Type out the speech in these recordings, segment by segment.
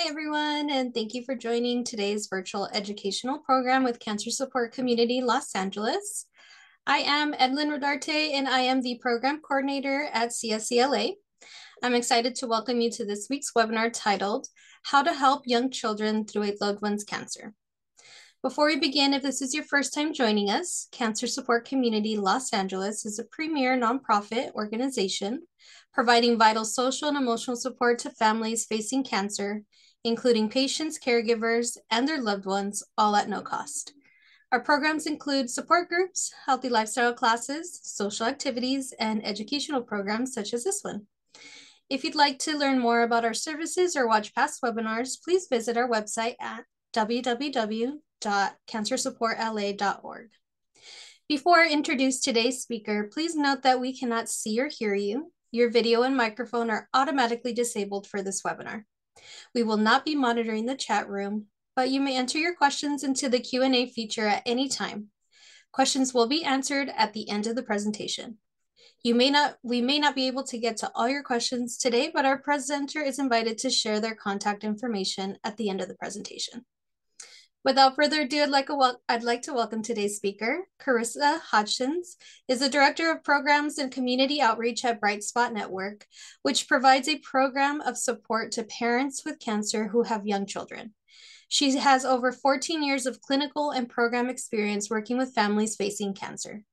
Hi, everyone, and thank you for joining today's virtual educational program with Cancer Support Community Los Angeles. I am Edlyn Rodarte, and I am the program coordinator at CSCLA. I'm excited to welcome you to this week's webinar titled, How to Help Young Children Through a Loved One's Cancer. Before we begin, if this is your first time joining us, Cancer Support Community Los Angeles is a premier nonprofit organization providing vital social and emotional support to families facing cancer, including patients, caregivers, and their loved ones, all at no cost. Our programs include support groups, healthy lifestyle classes, social activities, and educational programs such as this one. If you'd like to learn more about our services or watch past webinars, please visit our website at www.cancersupportla.org. Before I introduce today's speaker, please note that we cannot see or hear you. Your video and microphone are automatically disabled for this webinar. We will not be monitoring the chat room, but you may enter your questions into the Q&A feature at any time. Questions will be answered at the end of the presentation. You may not, we may not be able to get to all your questions today, but our presenter is invited to share their contact information at the end of the presentation. Without further ado, I'd like, a I'd like to welcome today's speaker. Carissa Hodgson is the Director of Programs and Community Outreach at Bright Spot Network, which provides a program of support to parents with cancer who have young children. She has over 14 years of clinical and program experience working with families facing cancer.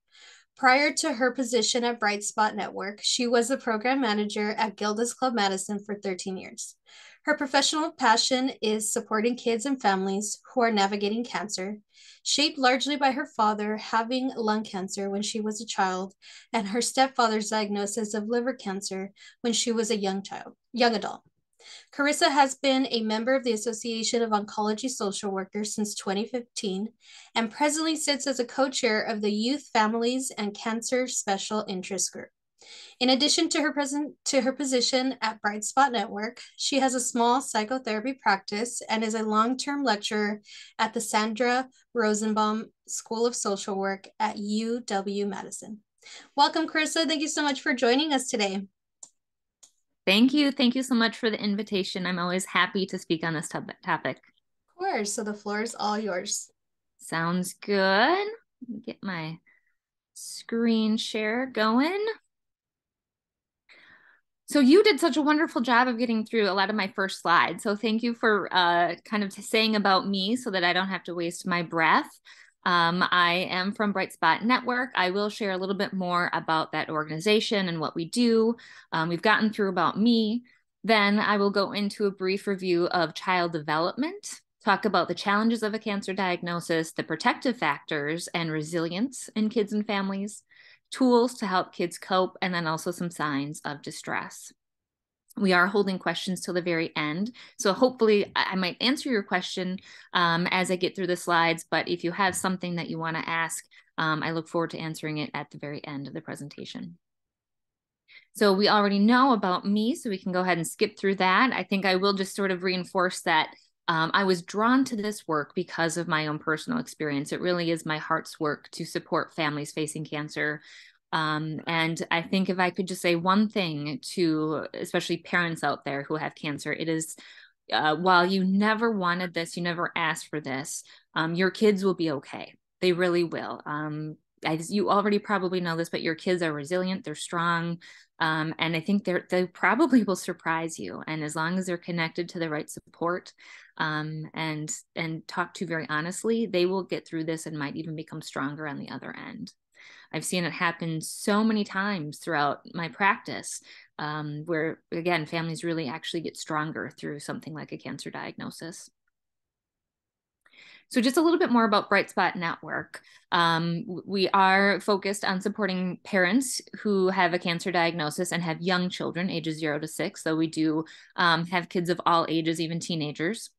Prior to her position at Bright Spot Network, she was the program manager at Gilda's Club Madison for 13 years. Her professional passion is supporting kids and families who are navigating cancer, shaped largely by her father having lung cancer when she was a child and her stepfather's diagnosis of liver cancer when she was a young child, young adult. Carissa has been a member of the Association of Oncology Social Workers since 2015 and presently sits as a co-chair of the Youth Families and Cancer Special Interest Group. In addition to her present to her position at Bright Spot Network, she has a small psychotherapy practice and is a long-term lecturer at the Sandra Rosenbaum School of Social Work at UW Madison. Welcome, Carissa. Thank you so much for joining us today. Thank you. Thank you so much for the invitation. I'm always happy to speak on this topic. Of course. So the floor is all yours. Sounds good. Get my screen share going. So you did such a wonderful job of getting through a lot of my first slides. So thank you for uh, kind of saying about me so that I don't have to waste my breath. Um, I am from Bright Spot Network. I will share a little bit more about that organization and what we do. Um, we've gotten through about me. Then I will go into a brief review of child development, talk about the challenges of a cancer diagnosis, the protective factors and resilience in kids and families, tools to help kids cope, and then also some signs of distress. We are holding questions till the very end. So hopefully I might answer your question um, as I get through the slides, but if you have something that you wanna ask, um, I look forward to answering it at the very end of the presentation. So we already know about me, so we can go ahead and skip through that. I think I will just sort of reinforce that um, I was drawn to this work because of my own personal experience. It really is my heart's work to support families facing cancer. Um, and I think if I could just say one thing to especially parents out there who have cancer, it is uh, while you never wanted this, you never asked for this, um, your kids will be okay. They really will. Um, as you already probably know this, but your kids are resilient, they're strong, um, and I think they're they probably will surprise you. And as long as they're connected to the right support um, and and talk to very honestly, they will get through this and might even become stronger on the other end. I've seen it happen so many times throughout my practice, um, where again families really actually get stronger through something like a cancer diagnosis. So just a little bit more about Bright Spot Network. Um, we are focused on supporting parents who have a cancer diagnosis and have young children, ages zero to six. So we do um, have kids of all ages, even teenagers.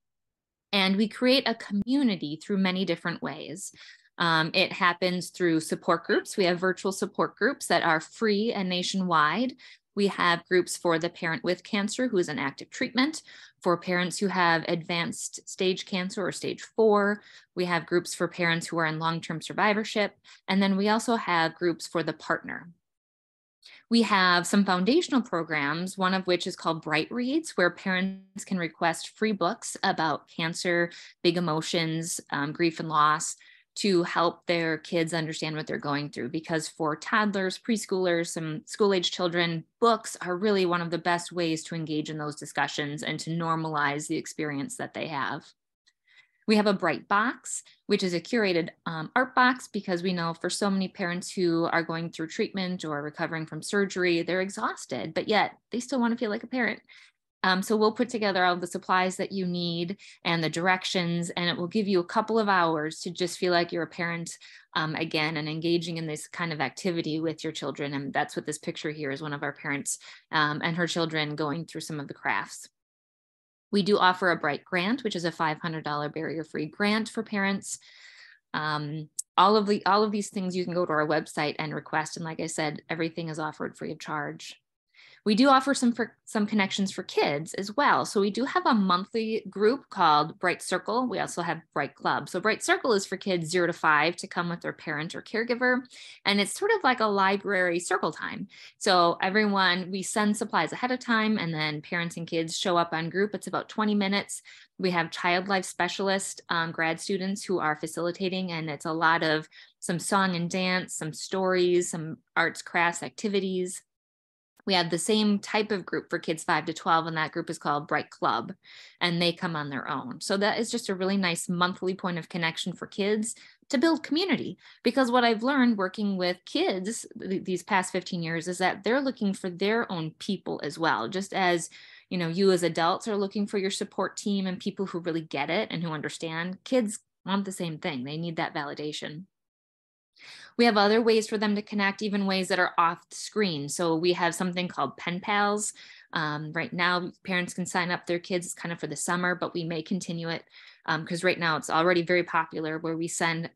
And we create a community through many different ways. Um, it happens through support groups. We have virtual support groups that are free and nationwide. We have groups for the parent with cancer who is in active treatment, for parents who have advanced stage cancer or stage four. We have groups for parents who are in long term survivorship. And then we also have groups for the partner. We have some foundational programs, one of which is called Bright Reads, where parents can request free books about cancer, big emotions, um, grief and loss to help their kids understand what they're going through. Because for toddlers, preschoolers, some school age children, books are really one of the best ways to engage in those discussions and to normalize the experience that they have. We have a bright box, which is a curated um, art box because we know for so many parents who are going through treatment or recovering from surgery, they're exhausted, but yet they still want to feel like a parent. Um, so we'll put together all the supplies that you need and the directions, and it will give you a couple of hours to just feel like you're a parent um, again and engaging in this kind of activity with your children. And that's what this picture here is one of our parents um, and her children going through some of the crafts. We do offer a Bright Grant, which is a $500 barrier-free grant for parents. Um, all of the all of these things you can go to our website and request. And like I said, everything is offered free of charge. We do offer some for some connections for kids as well. So we do have a monthly group called Bright Circle. We also have Bright Club. So Bright Circle is for kids zero to five to come with their parent or caregiver. And it's sort of like a library circle time. So everyone, we send supplies ahead of time and then parents and kids show up on group. It's about 20 minutes. We have child life specialist um, grad students who are facilitating, and it's a lot of some song and dance, some stories, some arts, crafts, activities we have the same type of group for kids 5 to 12 and that group is called bright club and they come on their own. So that is just a really nice monthly point of connection for kids to build community because what i've learned working with kids th- these past 15 years is that they're looking for their own people as well just as you know you as adults are looking for your support team and people who really get it and who understand kids want the same thing. They need that validation we have other ways for them to connect, even ways that are off screen. So we have something called Pen Pals. Um, right now, parents can sign up their kids kind of for the summer, but we may continue it because um, right now it's already very popular where we send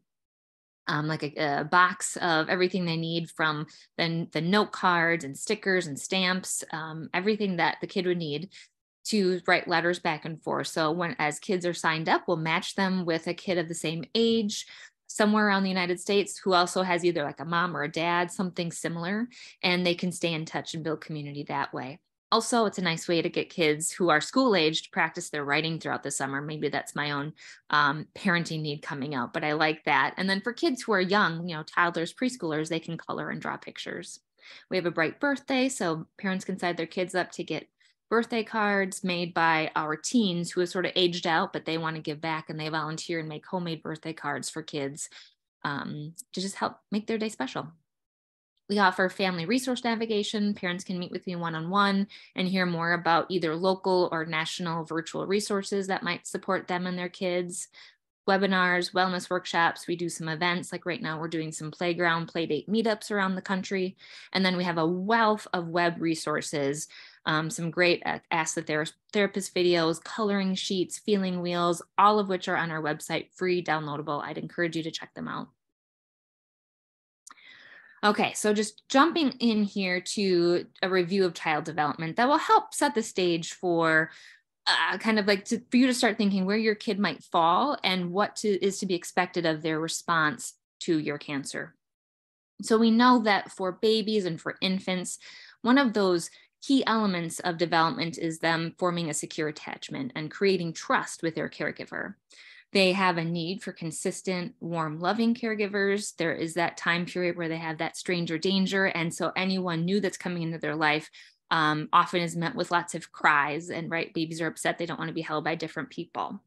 um, like a, a, box of everything they need from the, the note cards and stickers and stamps, um, everything that the kid would need to write letters back and forth. So when as kids are signed up, we'll match them with a kid of the same age somewhere around the United States who also has either like a mom or a dad, something similar, and they can stay in touch and build community that way. Also, it's a nice way to get kids who are school age to practice their writing throughout the summer. Maybe that's my own um, parenting need coming out, but I like that. And then for kids who are young, you know, toddlers, preschoolers, they can color and draw pictures. We have a bright birthday, so parents can sign their kids up to get birthday cards made by our teens who have sort of aged out, but they want to give back and they volunteer and make homemade birthday cards for kids um, to just help make their day special. We offer family resource navigation. Parents can meet with me one on one and hear more about either local or national virtual resources that might support them and their kids. Webinars, wellness workshops. We do some events, like right now, we're doing some playground playdate meetups around the country. And then we have a wealth of web resources um, some great uh, Ask the Ther- Therapist videos, coloring sheets, feeling wheels, all of which are on our website, free, downloadable. I'd encourage you to check them out. Okay, so just jumping in here to a review of child development that will help set the stage for uh, kind of like to, for you to start thinking where your kid might fall and what to, is to be expected of their response to your cancer. So we know that for babies and for infants, one of those key elements of development is them forming a secure attachment and creating trust with their caregiver. They have a need for consistent, warm, loving caregivers. There is that time period where they have that stranger danger. And so anyone new that's coming into their life um, often is met with lots of cries. And right, babies are upset. They don't want to be held by different people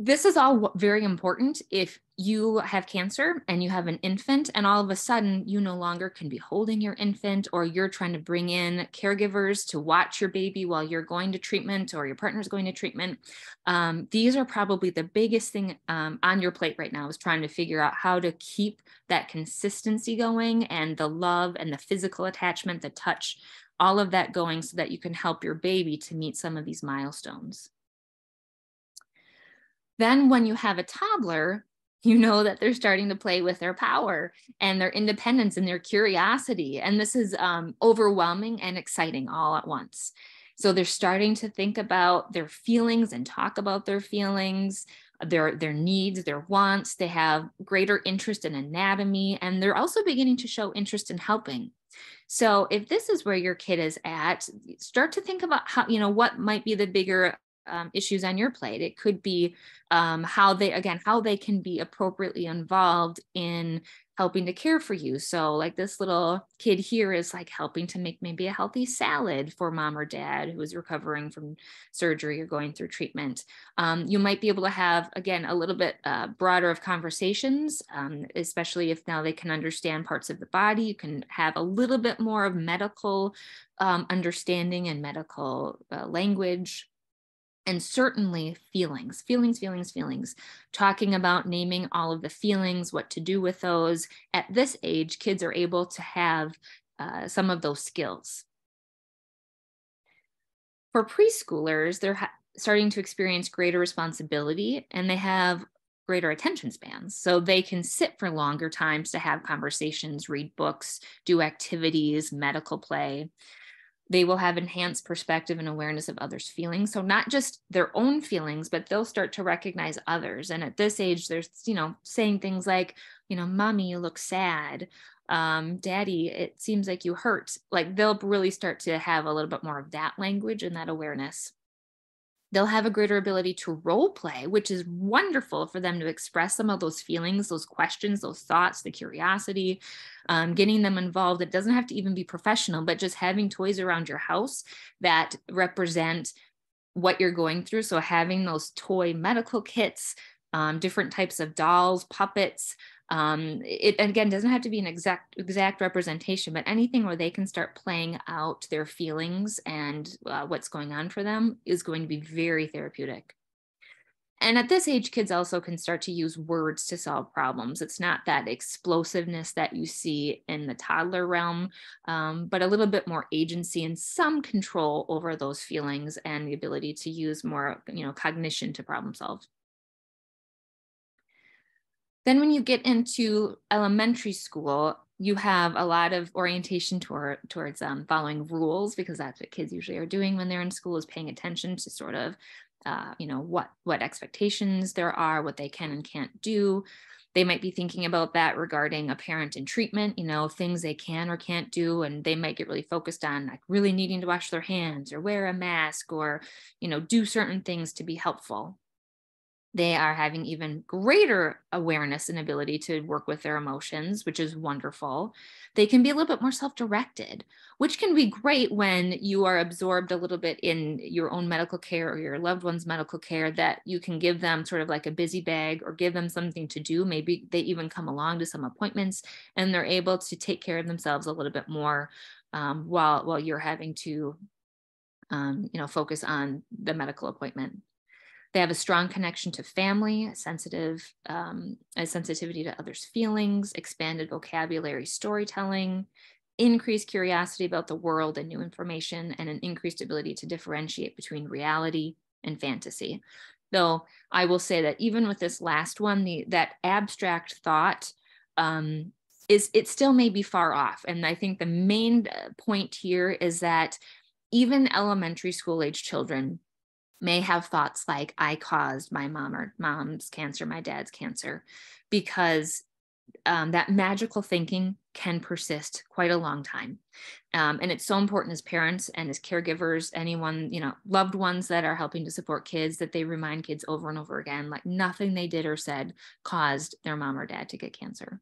this is all very important if you have cancer and you have an infant and all of a sudden you no longer can be holding your infant or you're trying to bring in caregivers to watch your baby while you're going to treatment or your partner's going to treatment um, these are probably the biggest thing um, on your plate right now is trying to figure out how to keep that consistency going and the love and the physical attachment the touch all of that going so that you can help your baby to meet some of these milestones then when you have a toddler, you know that they're starting to play with their power and their independence and their curiosity. And this is um, overwhelming and exciting all at once. So they're starting to think about their feelings and talk about their feelings, their, their needs, their wants. They have greater interest in anatomy, and they're also beginning to show interest in helping. So if this is where your kid is at, start to think about how, you know, what might be the bigger um, issues on your plate. It could be um, how they, again, how they can be appropriately involved in helping to care for you. So, like this little kid here is like helping to make maybe a healthy salad for mom or dad who is recovering from surgery or going through treatment. Um, you might be able to have, again, a little bit uh, broader of conversations, um, especially if now they can understand parts of the body. You can have a little bit more of medical um, understanding and medical uh, language and certainly feelings, feelings, feelings, feelings, talking about naming all of the feelings, what to do with those. At this age, kids are able to have uh, some of those skills. For preschoolers, they're starting to experience greater responsibility and they have greater attention spans. So they can sit for longer times to have conversations, read books, do activities, medical play they will have enhanced perspective and awareness of others' feelings. So, not just their own feelings, but they'll start to recognize others. And at this age, there's, you know, saying things like, you know, mommy, you look sad. Um, daddy, it seems like you hurt. Like they'll really start to have a little bit more of that language and that awareness they'll have a greater ability to role play, which is wonderful for them to express some of those feelings, those questions, those thoughts, the curiosity, um, getting them involved. It doesn't have to even be professional, but just having toys around your house that represent what you're going through. So having those toy medical kits, um, different types of dolls, puppets, um, it again doesn't have to be an exact exact representation but anything where they can start playing out their feelings and uh, what's going on for them is going to be very therapeutic. And at this age kids also can start to use words to solve problems. It's not that explosiveness that you see in the toddler realm um, but a little bit more agency and some control over those feelings and the ability to use more you know cognition to problem solve then when you get into elementary school, you have a lot of orientation toward, towards um, following rules because that's what kids usually are doing when they're in school is paying attention to sort of, uh, you know, what what expectations there are, what they can and can't do. They might be thinking about that regarding a parent in treatment, you know, things they can or can't do, and they might get really focused on like really needing to wash their hands or wear a mask or, you know, do certain things to be helpful they are having even greater awareness and ability to work with their emotions, which is wonderful. They can be a little bit more self directed, which can be great when you are absorbed a little bit in your own medical care or your loved one's medical care, that you can give them sort of like a busy bag or give them something to do. Maybe they even come along to some appointments and they're able to take care of themselves a little bit more um, while, while you're having to. Um, you know, focus on the medical appointment. They have a strong connection to family, sensitive, um, a sensitivity to others' feelings, expanded vocabulary, storytelling, increased curiosity about the world and new information, and an increased ability to differentiate between reality and fantasy. Though I will say that even with this last one, the that abstract thought um, is it still may be far off. And I think the main uh, point here is that even elementary school age children may have thoughts like i caused my mom or mom's cancer my dad's cancer because um, that magical thinking can persist quite a long time. Um, and it's so important as parents and as caregivers anyone you know loved ones that are helping to support kids that they remind kids over and over again like nothing they did or said caused their mom or dad to get cancer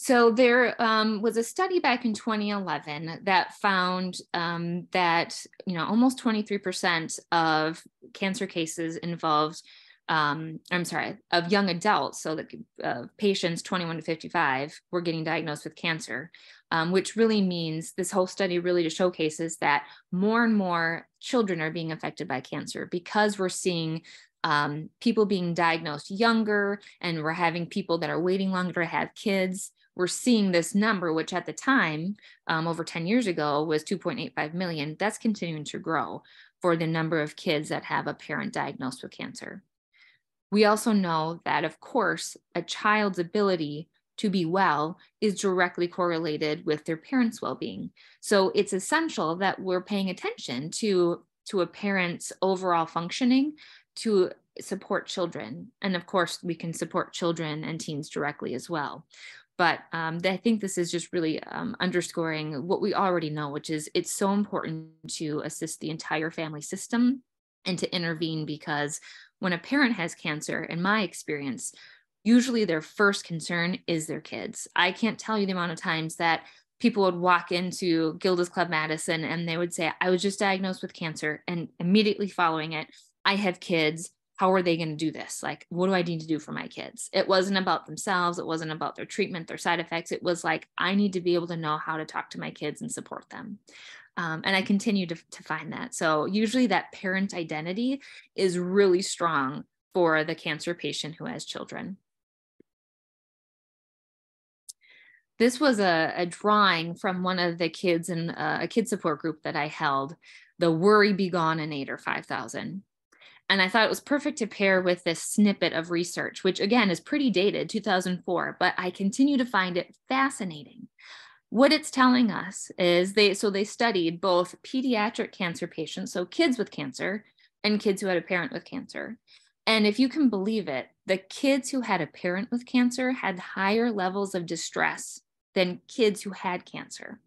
so there um, was a study back in 2011 that found um, that you know almost 23% of cancer cases involved um, I'm sorry, of young adults, so that uh, patients 21 to 55 were getting diagnosed with cancer, um, which really means this whole study really just showcases that more and more children are being affected by cancer because we're seeing um, people being diagnosed younger and we're having people that are waiting longer to have kids we're seeing this number, which at the time, um, over 10 years ago, was 2.85 million. That's continuing to grow for the number of kids that have a parent diagnosed with cancer. We also know that, of course, a child's ability to be well is directly correlated with their parents' well being. So it's essential that we're paying attention to, to a parent's overall functioning to support children. And of course, we can support children and teens directly as well but um, I think this is just really um, underscoring what we already know, which is it's so important to assist the entire family system and to intervene because when a parent has cancer, in my experience, usually their first concern is their kids. I can't tell you the amount of times that people would walk into Gilda's Club Madison and they would say, I was just diagnosed with cancer. And immediately following it, I have kids. How are they going to do this? Like, what do I need to do for my kids? It wasn't about themselves. It wasn't about their treatment, their side effects. It was like, I need to be able to know how to talk to my kids and support them. Um, and I continue to, to find that. So, usually, that parent identity is really strong for the cancer patient who has children. this was a, a drawing from one of the kids in a, a kid support group that I held, the Worry Be Gone in eight or 5000. And I thought it was perfect to pair with this snippet of research, which again is pretty dated, 2004, but I continue to find it fascinating. What it's telling us is they, so they studied both pediatric cancer patients, so kids with cancer, and kids who had a parent with cancer. And if you can believe it, the kids who had a parent with cancer had higher levels of distress than kids who had cancer.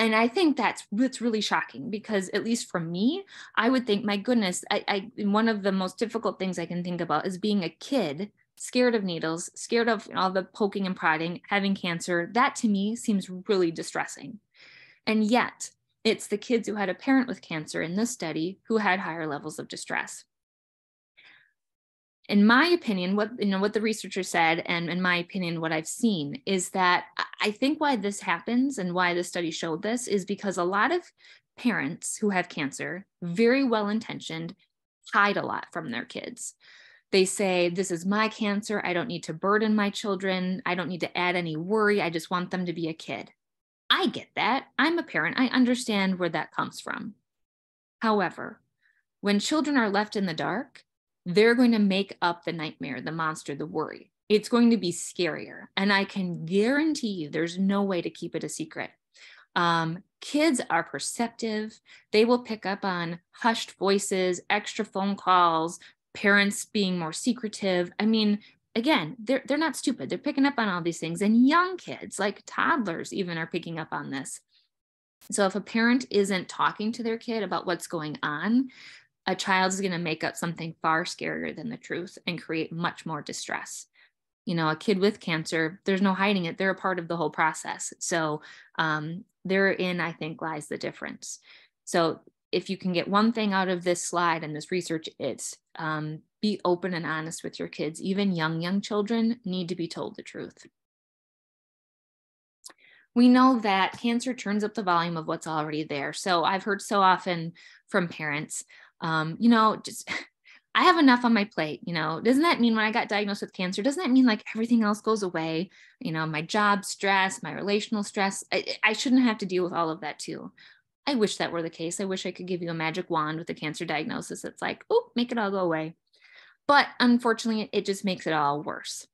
And I think that's that's really shocking because at least for me, I would think, my goodness, I, I one of the most difficult things I can think about is being a kid scared of needles, scared of all the poking and prodding, having cancer. That to me seems really distressing. And yet, it's the kids who had a parent with cancer in this study who had higher levels of distress in my opinion, what you know what the researcher said, and in my opinion, what I've seen is that I think why this happens and why the study showed this is because a lot of parents who have cancer, very well intentioned, hide a lot from their kids. They say, This is my cancer. I don't need to burden my children. I don't need to add any worry. I just want them to be a kid. I get that. I'm a parent. I understand where that comes from. However, when children are left in the dark, they're going to make up the nightmare, the monster, the worry. It's going to be scarier. And I can guarantee you there's no way to keep it a secret. Um, kids are perceptive. They will pick up on hushed voices, extra phone calls, parents being more secretive. I mean, again, they're, they're not stupid. They're picking up on all these things. And young kids, like toddlers, even are picking up on this. So if a parent isn't talking to their kid about what's going on, a child is going to make up something far scarier than the truth and create much more distress. You know a kid with cancer there's no hiding it they're a part of the whole process. So um, therein i think lies the difference. So if you can get one thing out of this slide and this research it's um, be open and honest with your kids. Even young young children need to be told the truth. We know that cancer turns up the volume of what's already there. So i've heard so often from parents um, you know, just I have enough on my plate, you know. Doesn't that mean when I got diagnosed with cancer, doesn't that mean like everything else goes away? You know, my job stress, my relational stress, I, I shouldn't have to deal with all of that too. I wish that were the case. I wish I could give you a magic wand with a cancer diagnosis that's like, oh, make it all go away. But unfortunately, it just makes it all worse.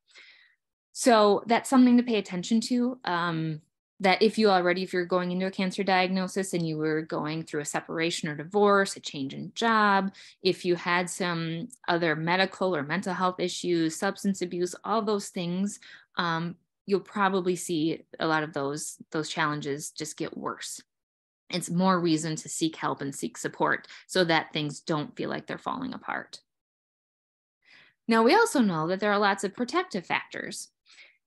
So that's something to pay attention to. Um, that if you already if you're going into a cancer diagnosis and you were going through a separation or divorce a change in job if you had some other medical or mental health issues substance abuse all those things um, you'll probably see a lot of those those challenges just get worse. It's more reason to seek help and seek support so that things don't feel like they're falling apart. Now we also know that there are lots of protective factors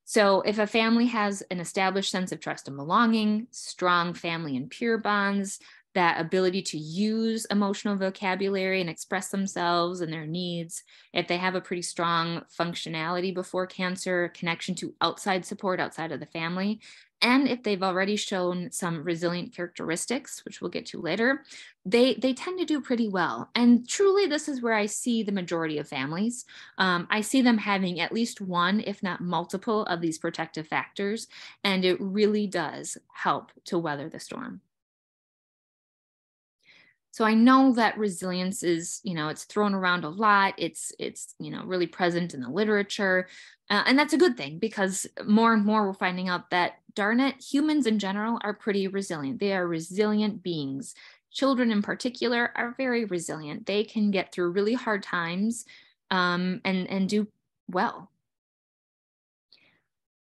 so, if a family has an established sense of trust and belonging, strong family and peer bonds, that ability to use emotional vocabulary and express themselves and their needs, if they have a pretty strong functionality before cancer, connection to outside support outside of the family, and if they've already shown some resilient characteristics which we'll get to later they they tend to do pretty well. And truly this is where i see the majority of families. Um, i see them having at least one if not multiple of these protective factors and it really does help to weather the storm so i know that resilience is you know it's thrown around a lot it's it's you know really present in the literature uh, and that's a good thing because more and more we're finding out that darn it humans in general are pretty resilient. They are resilient beings. Children in particular are very resilient. They can get through really hard times um, and and do well.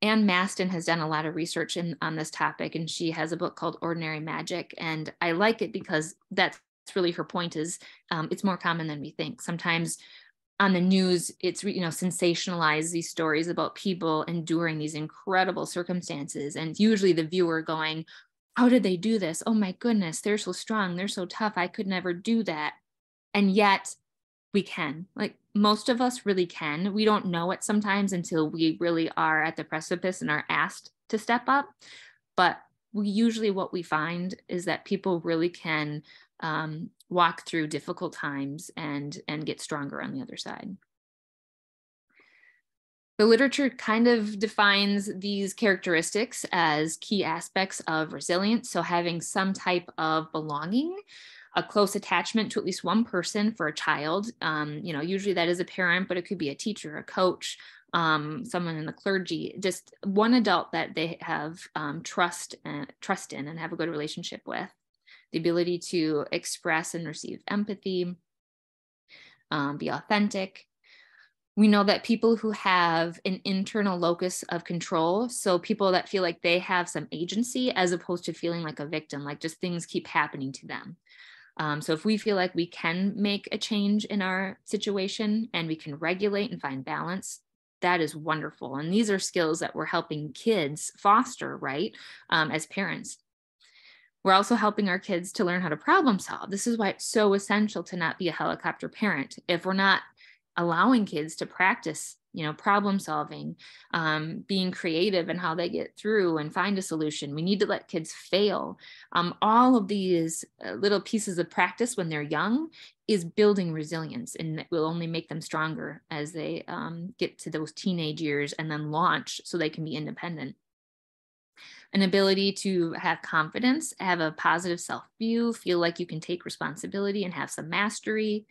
Ann Masten has done a lot of research in, on this topic, and she has a book called Ordinary Magic. And I like it because that's really her point is um, it's more common than we think. Sometimes on the news, it's, you know, sensationalize these stories about people enduring these incredible circumstances. And usually the viewer going, how did they do this? Oh my goodness, they're so strong. They're so tough. I could never do that. And yet we can. Like most of us really can. We don't know it sometimes until we really are at the precipice and are asked to step up. But we usually what we find is that people really can um, walk through difficult times and and get stronger on the other side. The literature kind of defines these characteristics as key aspects of resilience. So, having some type of belonging, a close attachment to at least one person for a child. Um, you know, usually that is a parent, but it could be a teacher, a coach, um, someone in the clergy, just one adult that they have um, trust and trust in and have a good relationship with. The ability to express and receive empathy, um, be authentic, we know that people who have an internal locus of control, so people that feel like they have some agency as opposed to feeling like a victim, like just things keep happening to them. Um, so if we feel like we can make a change in our situation and we can regulate and find balance, that is wonderful. And these are skills that we're helping kids foster, right, um, as parents. We're also helping our kids to learn how to problem solve. This is why it's so essential to not be a helicopter parent. If we're not allowing kids to practice you know problem solving um, being creative and how they get through and find a solution we need to let kids fail um, all of these uh, little pieces of practice when they're young is building resilience and it will only make them stronger as they um, get to those teenage years and then launch so they can be independent. An ability to have confidence have a positive self view feel like you can take responsibility and have some mastery.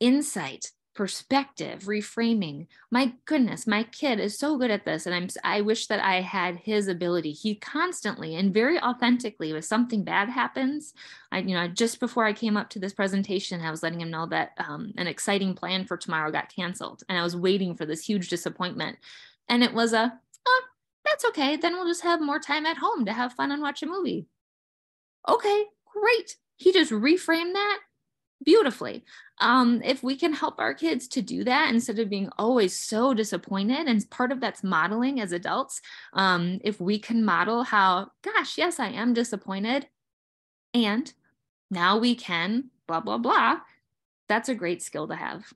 Insight perspective reframing my goodness my kid is so good at this and i'm i wish that i had his ability. He constantly and very authentically if something bad happens i you know just before i came up to this presentation i was letting him know that um, an exciting plan for tomorrow got canceled and i was waiting for this huge disappointment and it was a oh, that's okay then we'll just have more time at home to have fun and watch a movie. Okay great. He just reframed that beautifully. Um, if we can help our kids to do that instead of being always so disappointed, and part of that's modeling as adults, um, if we can model how, gosh, yes, I am disappointed, and now we can blah, blah, blah, that's a great skill to have.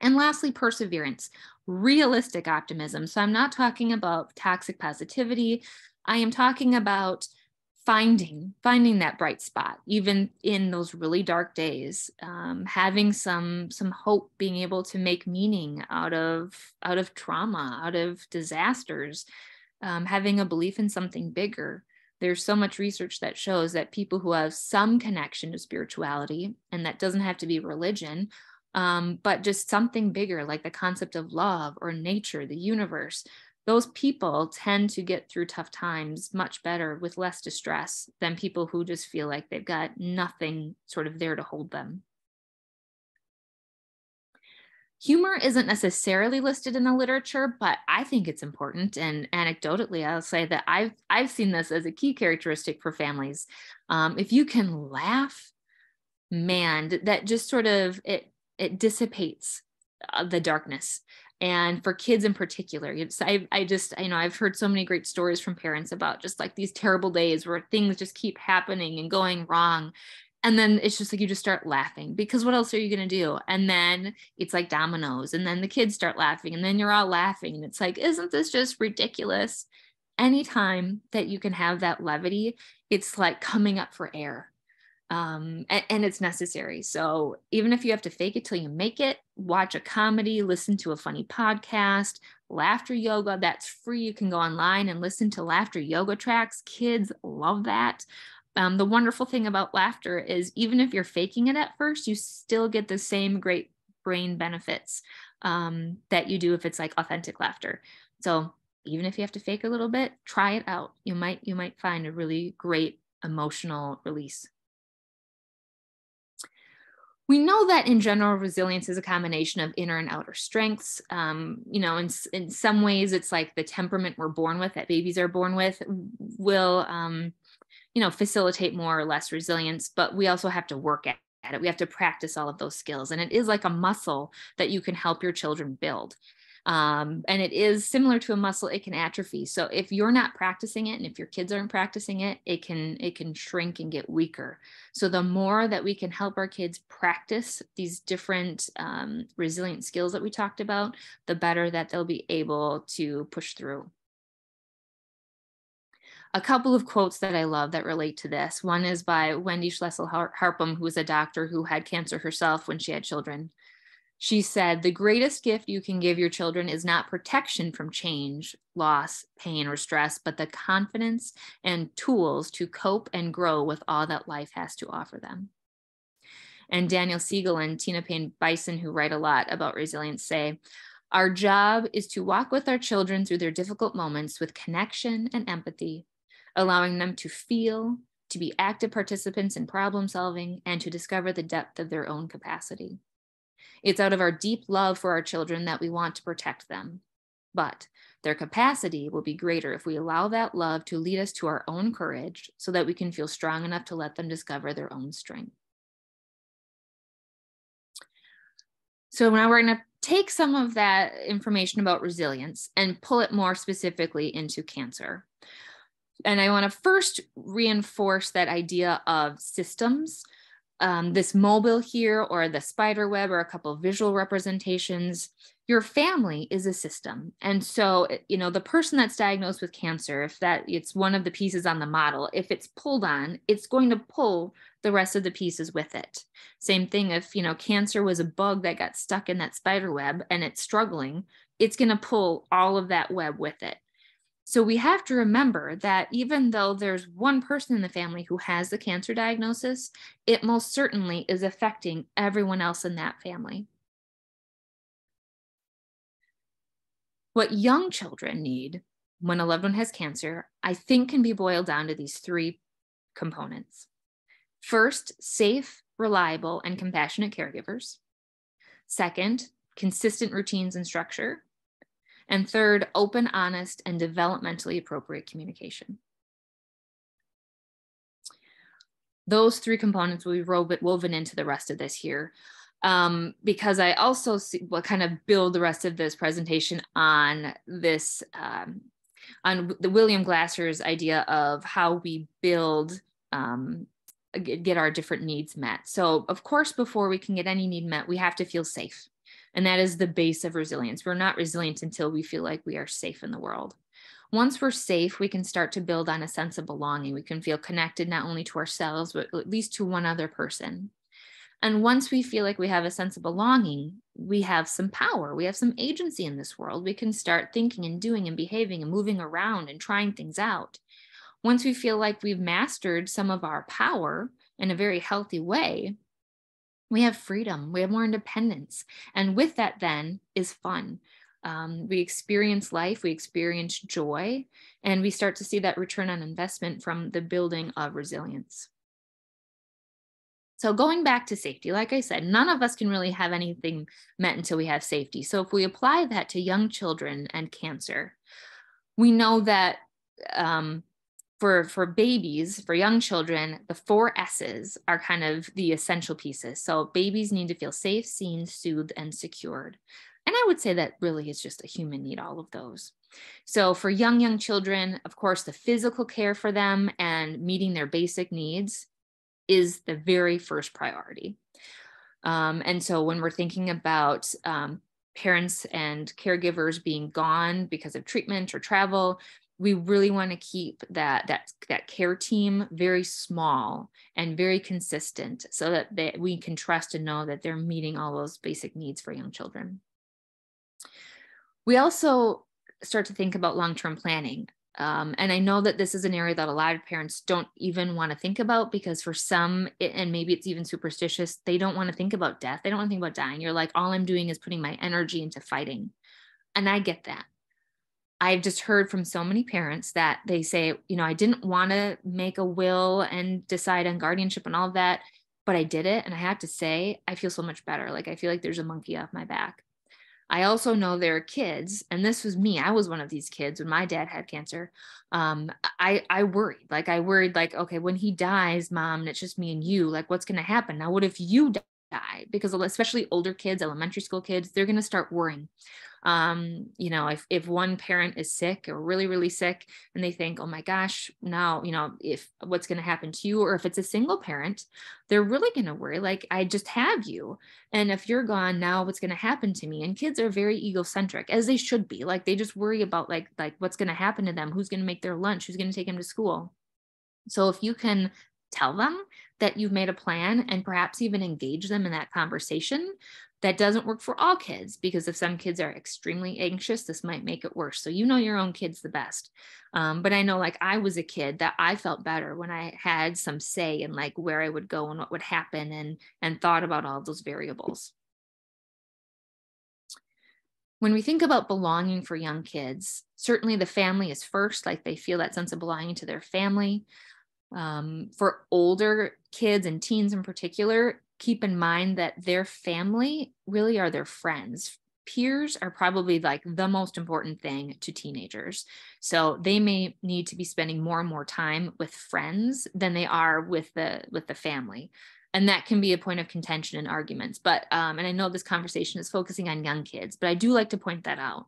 And lastly, perseverance, realistic optimism. So I'm not talking about toxic positivity. I am talking about finding finding that bright spot even in those really dark days um, having some some hope being able to make meaning out of out of trauma out of disasters um, having a belief in something bigger. There's so much research that shows that people who have some connection to spirituality and that doesn't have to be religion um, but just something bigger like the concept of love or nature the universe those people tend to get through tough times much better with less distress than people who just feel like they've got nothing sort of there to hold them. Humor isn't necessarily listed in the literature, but I think it's important. And anecdotally, I'll say that I've I've seen this as a key characteristic for families. Um, if you can laugh, man, that just sort of it it dissipates uh, the darkness and for kids in particular I, I just you know i've heard so many great stories from parents about just like these terrible days where things just keep happening and going wrong and then it's just like you just start laughing because what else are you going to do? And then it's like dominoes and then the kids start laughing and then you're all laughing and it's like isn't this just ridiculous? Anytime that you can have that levity it's like coming up for air um, and, and, it's necessary. So even if you have to fake it till you make it, watch a comedy, listen to a funny podcast, laughter yoga, that's free. You can go online and listen to laughter yoga tracks. Kids love that. Um, the wonderful thing about laughter is even if you're faking it at first, you still get the same great brain benefits um, that you do if it's like authentic laughter. So even if you have to fake a little bit, try it out. You might you might find a really great emotional release. We know that in general resilience is a combination of inner and outer strengths. Um, you know in, in some ways it's like the temperament we're born with that babies are born with will um, you know facilitate more or less resilience but we also have to work at it. We have to practice all of those skills and it is like a muscle that you can help your children build um, and it is similar to a muscle it can atrophy so if you're not practicing it and if your kids aren't practicing it it can it can shrink and get weaker so the more that we can help our kids practice these different um, resilient skills that we talked about the better that they'll be able to push through a couple of quotes that I love that relate to this. One is by Wendy Schlessel Harpham, who was a doctor who had cancer herself when she had children. She said, The greatest gift you can give your children is not protection from change, loss, pain, or stress, but the confidence and tools to cope and grow with all that life has to offer them. And Daniel Siegel and Tina Payne Bryson, who write a lot about resilience, say, Our job is to walk with our children through their difficult moments with connection and empathy, allowing them to feel, to be active participants in problem solving, and to discover the depth of their own capacity. It's out of our deep love for our children that we want to protect them. But their capacity will be greater if we allow that love to lead us to our own courage so that we can feel strong enough to let them discover their own strength. So now we're going to take some of that information about resilience and pull it more specifically into cancer. And I want to first reinforce that idea of systems um, this mobile here or the spider web or a couple visual representations your family is a system. And so you know the person that's diagnosed with cancer if that it's one of the pieces on the model if it's pulled on it's going to pull the rest of the pieces with it. Same thing if you know cancer was a bug that got stuck in that spider web and it's struggling it's going to pull all of that web with it so we have to remember that even though there's one person in the family who has the cancer diagnosis, it most certainly is affecting everyone else in that family. What young children need when a loved one has cancer, I think can be boiled down to these three components. First, safe, reliable, and compassionate caregivers. Second, consistent routines and structure. And third, open, honest, and developmentally appropriate communication. Those three components will be woven into the rest of this here. Um, because I also see, will kind of build the rest of this presentation on this, um, on the William Glasser's idea of how we build um, get our different needs met. So, of course, before we can get any need met, we have to feel safe. And that is the base of resilience. We're not resilient until we feel like we are safe in the world. Once we're safe, we can start to build on a sense of belonging. We can feel connected not only to ourselves, but at least to one other person. And once we feel like we have a sense of belonging, we have some power, we have some agency in this world. We can start thinking and doing and behaving and moving around and trying things out. Once we feel like we've mastered some of our power in a very healthy way, we have freedom, we have more independence. And with that, then, is fun. Um, we experience life, we experience joy, and we start to see that return on investment from the building of resilience. So, going back to safety, like I said, none of us can really have anything met until we have safety. So, if we apply that to young children and cancer, we know that um, for for babies for young children the four s's are kind of the essential pieces. So babies need to feel safe seen soothed and secured. And i would say that really is just a human need all of those. So for young young children of course the physical care for them and meeting their basic needs is the very first priority. Um, and so when we're thinking about um, parents and caregivers being gone because of treatment or travel we really want to keep that that that care team very small and very consistent so that they, we can trust and know that they're meeting all those basic needs for young children. We also start to think about long-term planning um, and i know that this is an area that a lot of parents don't even want to think about because for some and maybe it's even superstitious they don't want to think about death. They don't want to think about dying. You're like all i'm doing is putting my energy into fighting. And i get that I've just heard from so many parents that they say, you know, I didn't want to make a will and decide on guardianship and all of that. but I did it. And I have to say, I feel so much better. Like I feel like there's a monkey off my back. I also know there are kids, and this was me. I was one of these kids when my dad had cancer. Um, I I worried, like I worried, like okay, when he dies, mom, it's just me and you, like what's gonna happen now? What if you die? Because especially older kids, elementary school kids, they're gonna start worrying um, you know if, if one parent is sick or really really sick and they think oh my gosh now you know if what's going to happen to you? or if it's a single parent they're really going to worry like i just have you. And if you're gone now what's going to happen to me? And kids are very egocentric as they should be like they just worry about like like what's going to happen to them who's going to make their lunch who's going to take them to school. So if you can tell them that you've made a plan and perhaps even engage them in that conversation that doesn't work for all kids because if some kids are extremely anxious, this might make it worse. So you know your own kids the best. Um, but I know like I was a kid that I felt better when I had some say in like where I would go and what would happen and and thought about all those variables. When we think about belonging for young kids, certainly the family is first, like they feel that sense of belonging to their family. Um, for older kids and teens in particular, keep in mind that their family really are their friends peers are probably like the most important thing to teenagers. So they may need to be spending more and more time with friends than they are with the with the family. And that can be a point of contention and arguments. But um, and I know this conversation is focusing on young kids, but I do like to point that out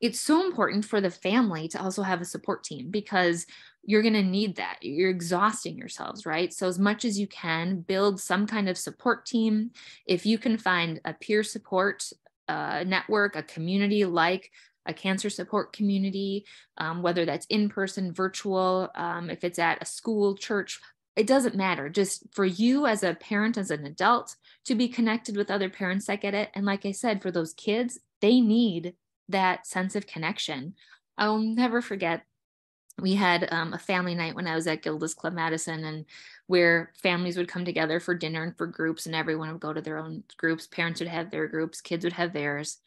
it's so important for the family to also have a support team because you're going to need that. You're exhausting yourselves, right? So, as much as you can, build some kind of support team. If you can find a peer support uh, network, a community like a cancer support community, um, whether that's in person, virtual, um, if it's at a school, church, it doesn't matter. Just for you as a parent, as an adult, to be connected with other parents that get it. And like I said, for those kids, they need that sense of connection. I'll never forget we had um, a family night when I was at Gilda's Club Madison, and where families would come together for dinner and for groups, and everyone would go to their own groups. Parents would have their groups, kids would have theirs.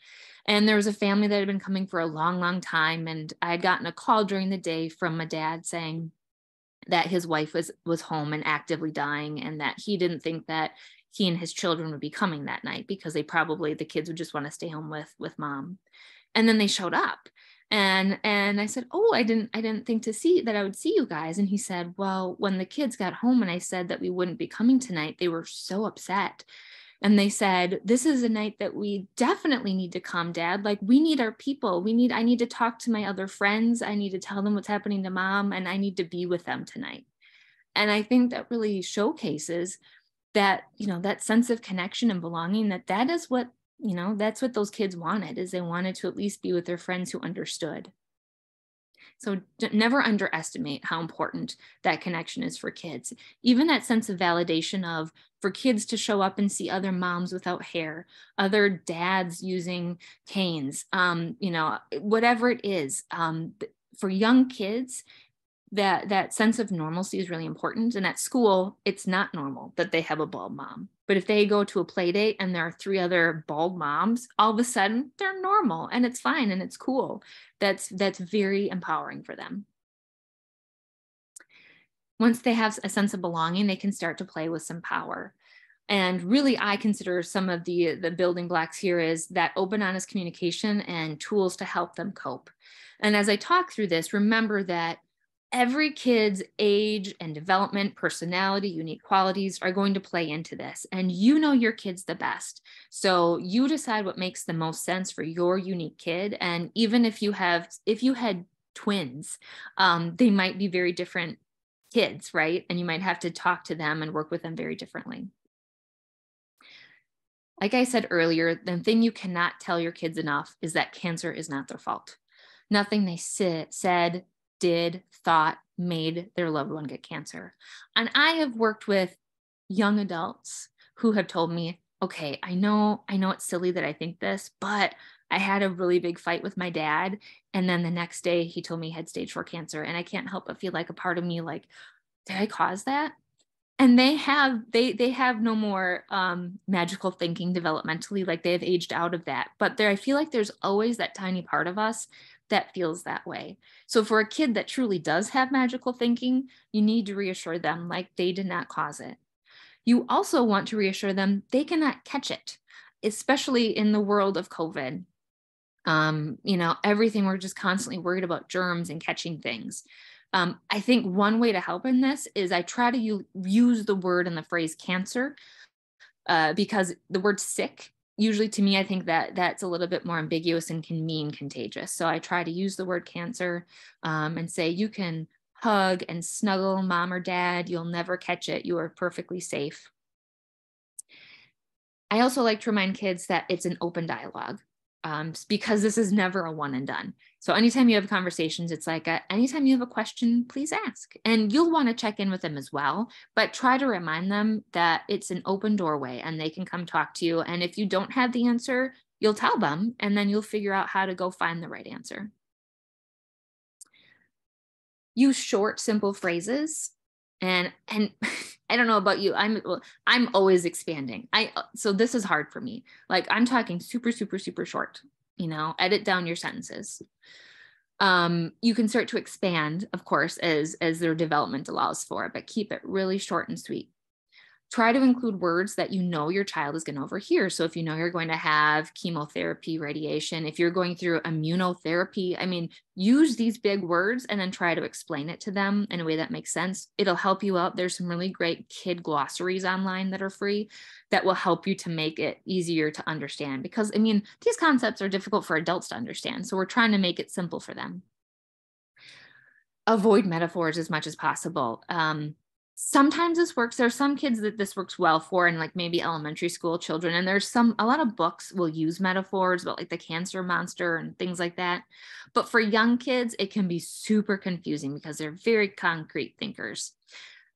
And there was a family that had been coming for a long, long time. And I had gotten a call during the day from a dad saying that his wife was was home and actively dying, and that he didn't think that he and his children would be coming that night because they probably the kids would just want to stay home with with mom. And then they showed up and and i said oh i didn't i didn't think to see that i would see you guys. And he said well when the kids got home and i said that we wouldn't be coming tonight they were so upset. And they said this is a night that we definitely need to come dad. Like we need our people. We need i need to talk to my other friends. I need to tell them what's happening to mom and i need to be with them tonight. And i think that really showcases that you know that sense of connection and belonging that that is what you know that's what those kids wanted is they wanted to at least be with their friends who understood. So never underestimate how important that connection is for kids. Even that sense of validation of for kids to show up and see other moms without hair other dads using canes um, you know whatever it is um, for young kids that that sense of normalcy is really important. And at school it's not normal that they have a bald mom. But if they go to a play date and there are three other bald moms all of a sudden they're normal and it's fine and it's cool. That's that's very empowering for them. Once they have a sense of belonging they can start to play with some power. And really i consider some of the the building blocks here is that open honest communication and tools to help them cope. And as i talk through this remember that every kid's age and development, personality, unique qualities are going to play into this. And you know your kids the best. So you decide what makes the most sense for your unique kid. And even if you have, if you had twins, um, they might be very different kids, right? And you might have to talk to them and work with them very differently. Like I said earlier, the thing you cannot tell your kids enough is that cancer is not their fault. Nothing they sit, said, did, thought, made their loved one get cancer. And I have worked with young adults who have told me, okay, I know, I know it's silly that I think this, but I had a really big fight with my dad. And then the next day he told me he had stage four cancer. And I can't help but feel like a part of me, like, did I cause that? and they have they they have no more um, magical thinking developmentally like they have aged out of that but there i feel like there's always that tiny part of us that feels that way. So for a kid that truly does have magical thinking, you need to reassure them like they did not cause it. You also want to reassure them they cannot catch it, especially in the world of COVID. Um, you know, everything we're just constantly worried about germs and catching things. Um, I think one way to help in this is I try to use the word and the phrase cancer uh, because the word sick usually to me i think that that's a little bit more ambiguous and can mean contagious. So i try to use the word cancer um, and say you can hug and snuggle mom or dad. You'll never catch it. You are perfectly safe. I also like to remind kids that it's an open dialogue um, because this is never a one and done. So anytime you have conversations, it's like a, anytime you have a question, please ask. And you'll want to check in with them as well, but try to remind them that it's an open doorway and they can come talk to you. And if you don't have the answer, you'll tell them and then you'll figure out how to go find the right answer. Use short, simple phrases and and i don't know about you i'm i'm always expanding i uh, so this is hard for me like i'm talking super super super short you know edit down your sentences. Um you can start to expand of course as as their development allows for but keep it really short and sweet try to include words that you know your child is going to overhear. So if you know you're going to have chemotherapy, radiation, if you're going through immunotherapy, I mean, use these big words and then try to explain it to them in a way that makes sense. It'll help you out. There's some really great kid glossaries online that are free that will help you to make it easier to understand because I mean, these concepts are difficult for adults to understand. So we're trying to make it simple for them. Avoid metaphors as much as possible. Um, sometimes this works there's some kids that this works well for and like maybe elementary school children and there's some a lot of books will use metaphors about like the cancer monster and things like that but for young kids it can be super confusing because they're very concrete thinkers.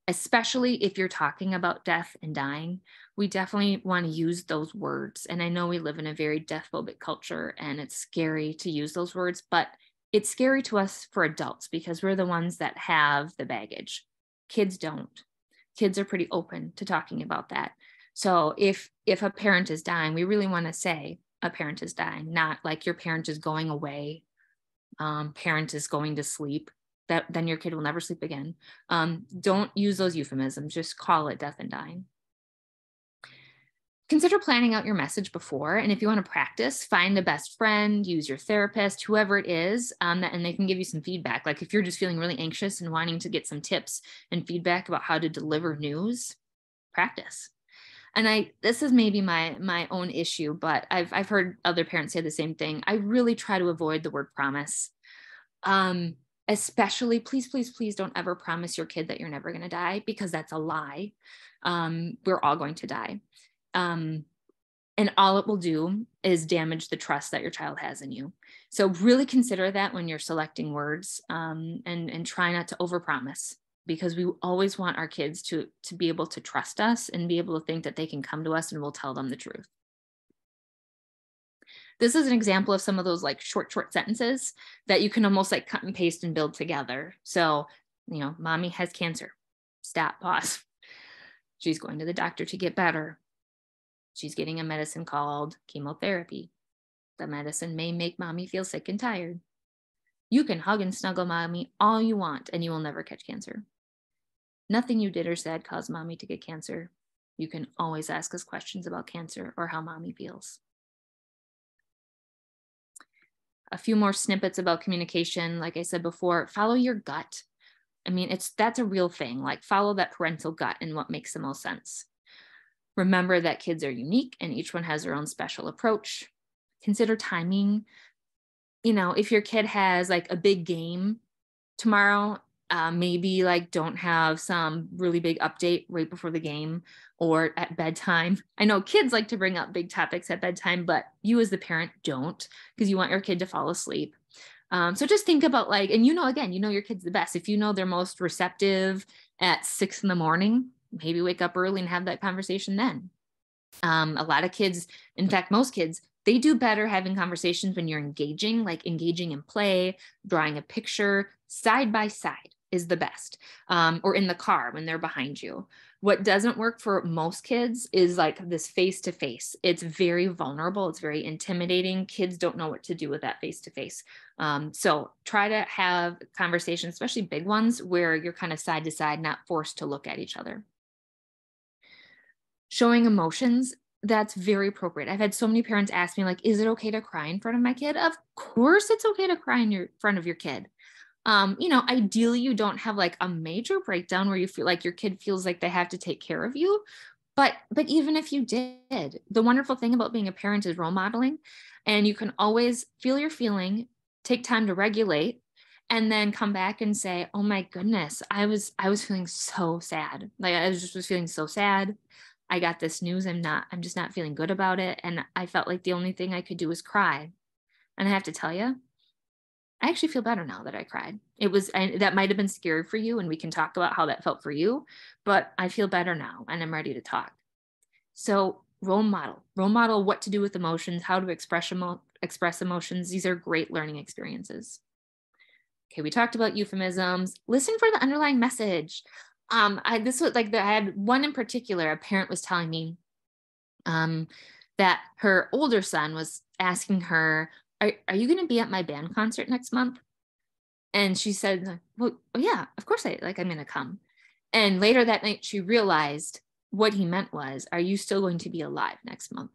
Especially if you're talking about death and dying we definitely want to use those words and i know we live in a very death phobic culture and it's scary to use those words but it's scary to us for adults because we're the ones that have the baggage kids don't. Kids are pretty open to talking about that. So if if a parent is dying we really want to say a parent is dying not like your parent is going away um, parent is going to sleep that then your kid will never sleep again. Um, don't use those euphemisms just call it death and dying consider planning out your message before. And if you want to practice, find a best friend, use your therapist, whoever it is, um, that, and they can give you some feedback. Like if you're just feeling really anxious and wanting to get some tips and feedback about how to deliver news, practice. And I, this is maybe my my own issue, but I've I've heard other parents say the same thing. I really try to avoid the word promise. Um, especially please please please don't ever promise your kid that you're never going to die because that's a lie um, we're all going to die um, and all it will do is damage the trust that your child has in you. So really consider that when you're selecting words um, and, and try not to overpromise because we always want our kids to, to be able to trust us and be able to think that they can come to us and we'll tell them the truth. This is an example of some of those like short, short sentences that you can almost like cut and paste and build together. So, you know, mommy has cancer. Stop, pause. She's going to the doctor to get better She's getting a medicine called chemotherapy. The medicine may make mommy feel sick and tired. You can hug and snuggle mommy all you want, and you will never catch cancer. Nothing you did or said caused mommy to get cancer. You can always ask us questions about cancer or how mommy feels. A few more snippets about communication. Like I said before, follow your gut. I mean, it's that's a real thing. Like follow that parental gut and what makes the most sense. Remember that kids are unique and each one has their own special approach. Consider timing. You know, if your kid has like a big game tomorrow, uh, maybe like don't have some really big update right before the game or at bedtime. I know kids like to bring up big topics at bedtime, but you as the parent don't because you want your kid to fall asleep. Um, so just think about like, and you know, again, you know your kids the best. If you know they're most receptive at six in the morning, maybe wake up early and have that conversation then. Um, a lot of kids, in fact, most kids, they do better having conversations when you're engaging, like engaging in play, drawing a picture side by side is the best, um, or in the car when they're behind you. What doesn't work for most kids is like this face to face. It's very vulnerable, it's very intimidating. Kids don't know what to do with that face to face. So try to have conversations, especially big ones, where you're kind of side to side, not forced to look at each other showing emotions that's very appropriate. I've had so many parents ask me, like, is it okay to cry in front of my kid? Of course, it's okay to cry in your front of your kid. Um, you know, ideally, you don't have like a major breakdown where you feel like your kid feels like they have to take care of you. But but even if you did, the wonderful thing about being a parent is role modeling, and you can always feel your feeling, take time to regulate, and then come back and say, "Oh my goodness, I was I was feeling so sad. Like I was just was feeling so sad." I got this news. I'm not, I'm just not feeling good about it. And I felt like the only thing I could do was cry. And I have to tell you, I actually feel better now that I cried. It was, I, that might have been scary for you. And we can talk about how that felt for you, but I feel better now and I'm ready to talk. So, role model, role model what to do with emotions, how to express, emo- express emotions. These are great learning experiences. Okay, we talked about euphemisms. Listen for the underlying message um i this was like the, i had one in particular a parent was telling me um that her older son was asking her are, are you going to be at my band concert next month? And she said well yeah of course i like i'm going to come. And later that night she realized what he meant was are you still going to be alive next month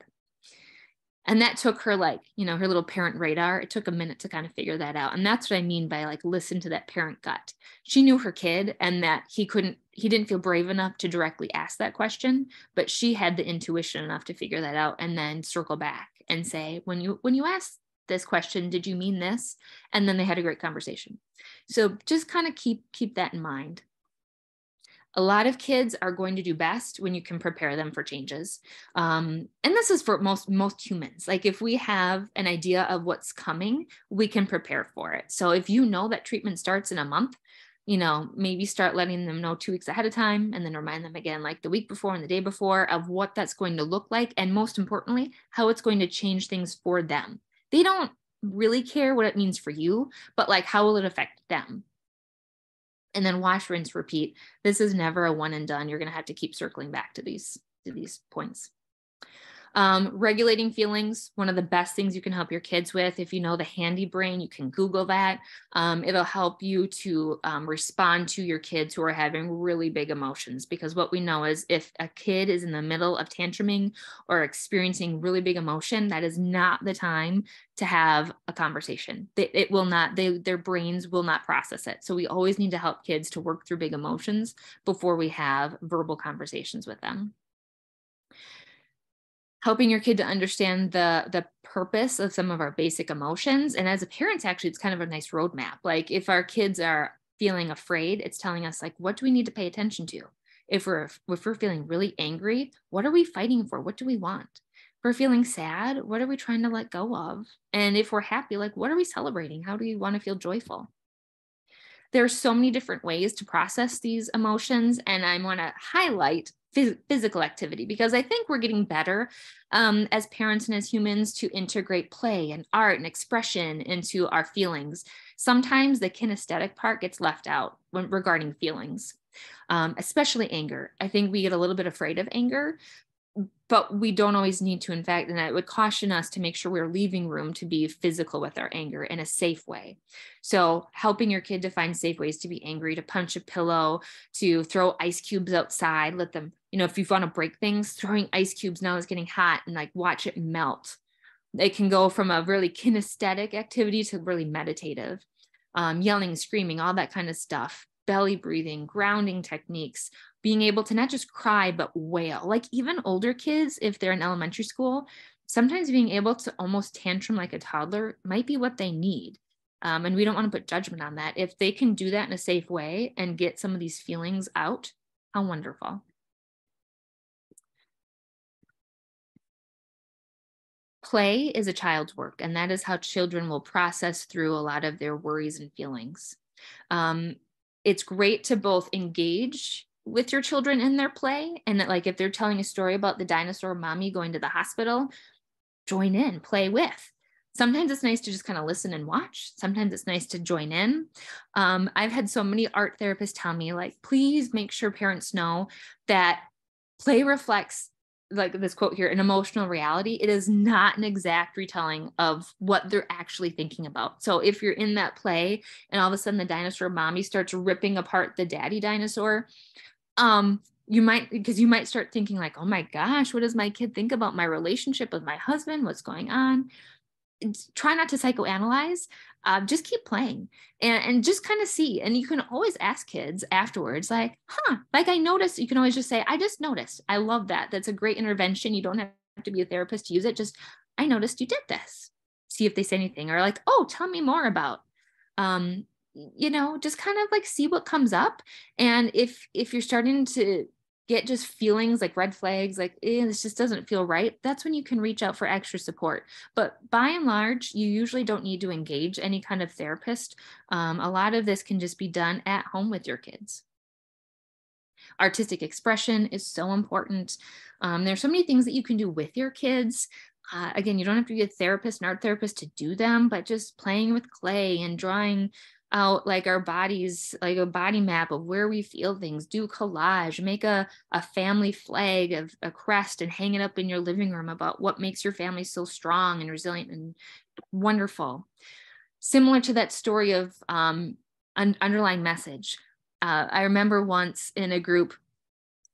and that took her like you know her little parent radar. It took a minute to kind of figure that out. And that's what i mean by like listen to that parent gut. She knew her kid and that he couldn't he didn't feel brave enough to directly ask that question but she had the intuition enough to figure that out and then circle back and say when you when you asked this question did you mean this? And then they had a great conversation. So just kind of keep keep that in mind a lot of kids are going to do best when you can prepare them for changes. Um, and this is for most most humans. Like if we have an idea of what's coming we can prepare for it. So if you know that treatment starts in a month you know maybe start letting them know two weeks ahead of time and then remind them again like the week before and the day before of what that's going to look like and most importantly how it's going to change things for them. They don't really care what it means for you but like how will it affect them and then wash rinse repeat. This is never a one and done. You're going to have to keep circling back to these to these points um, regulating feelings, one of the best things you can help your kids with. If you know the handy brain, you can Google that. Um, it'll help you to um, respond to your kids who are having really big emotions. Because what we know is if a kid is in the middle of tantruming or experiencing really big emotion, that is not the time to have a conversation. It, it will not, they, their brains will not process it. So we always need to help kids to work through big emotions before we have verbal conversations with them helping your kid to understand the the purpose of some of our basic emotions. And as a parent actually it's kind of a nice roadmap. Like if our kids are feeling afraid it's telling us like what do we need to pay attention to? If we're if we're feeling really angry what are we fighting for? What do we want? If we're feeling sad what are we trying to let go of? And if we're happy like what are we celebrating? How do we want to feel joyful? There are so many different ways to process these emotions and i want to highlight phys- physical activity because I think we're getting better um, as parents and as humans to integrate play and art and expression into our feelings. Sometimes the kinesthetic part gets left out when regarding feelings. Um, especially anger. I think we get a little bit afraid of anger but we don't always need to in fact and i would caution us to make sure we're leaving room to be physical with our anger in a safe way. So helping your kid to find safe ways to be angry to punch a pillow to throw ice cubes outside let them you know if you want to break things throwing ice cubes now is getting hot and like watch it melt. It can go from a really kinesthetic activity to really meditative. Um, yelling screaming all that kind of stuff belly breathing grounding techniques being able to not just cry, but wail. Like even older kids, if they're in elementary school, sometimes being able to almost tantrum like a toddler might be what they need. Um, and we don't want to put judgment on that. If they can do that in a safe way and get some of these feelings out, how wonderful. Play is a child's work, and that is how children will process through a lot of their worries and feelings. Um, it's great to both engage with your children in their play and that like if they're telling a story about the dinosaur mommy going to the hospital join in play with. Sometimes it's nice to just kind of listen and watch. Sometimes it's nice to join in. Um, i've had so many art therapists tell me like please make sure parents know that play reflects like this quote here an emotional reality it is not an exact retelling of what they're actually thinking about. So if you're in that play and all of a sudden the dinosaur mommy starts ripping apart the daddy dinosaur um you might because you might start thinking like oh my gosh what does my kid think about my relationship with my husband? What's going on? Try not to psychoanalyze uh, just keep playing and, and just kind of see and you can always ask kids afterwards like huh like i noticed you can always just say i just noticed i love that that's a great intervention you don't have to be a therapist to use it just i noticed you did this. See if they say anything or like oh tell me more about um you know just kind of like see what comes up and if if you're starting to get just feelings like red flags, like eh, this just doesn't feel right, that's when you can reach out for extra support. But by and large, you usually don't need to engage any kind of therapist. Um, a lot of this can just be done at home with your kids. Artistic expression is so important. Um, there's so many things that you can do with your kids. Uh, again, you don't have to be a therapist, an art therapist to do them, but just playing with clay and drawing out like our bodies, like a body map of where we feel things, do collage, make a, a family flag of a crest and hang it up in your living room about what makes your family so strong and resilient and wonderful. Similar to that story of um, un- underlying message. Uh, I remember once in a group,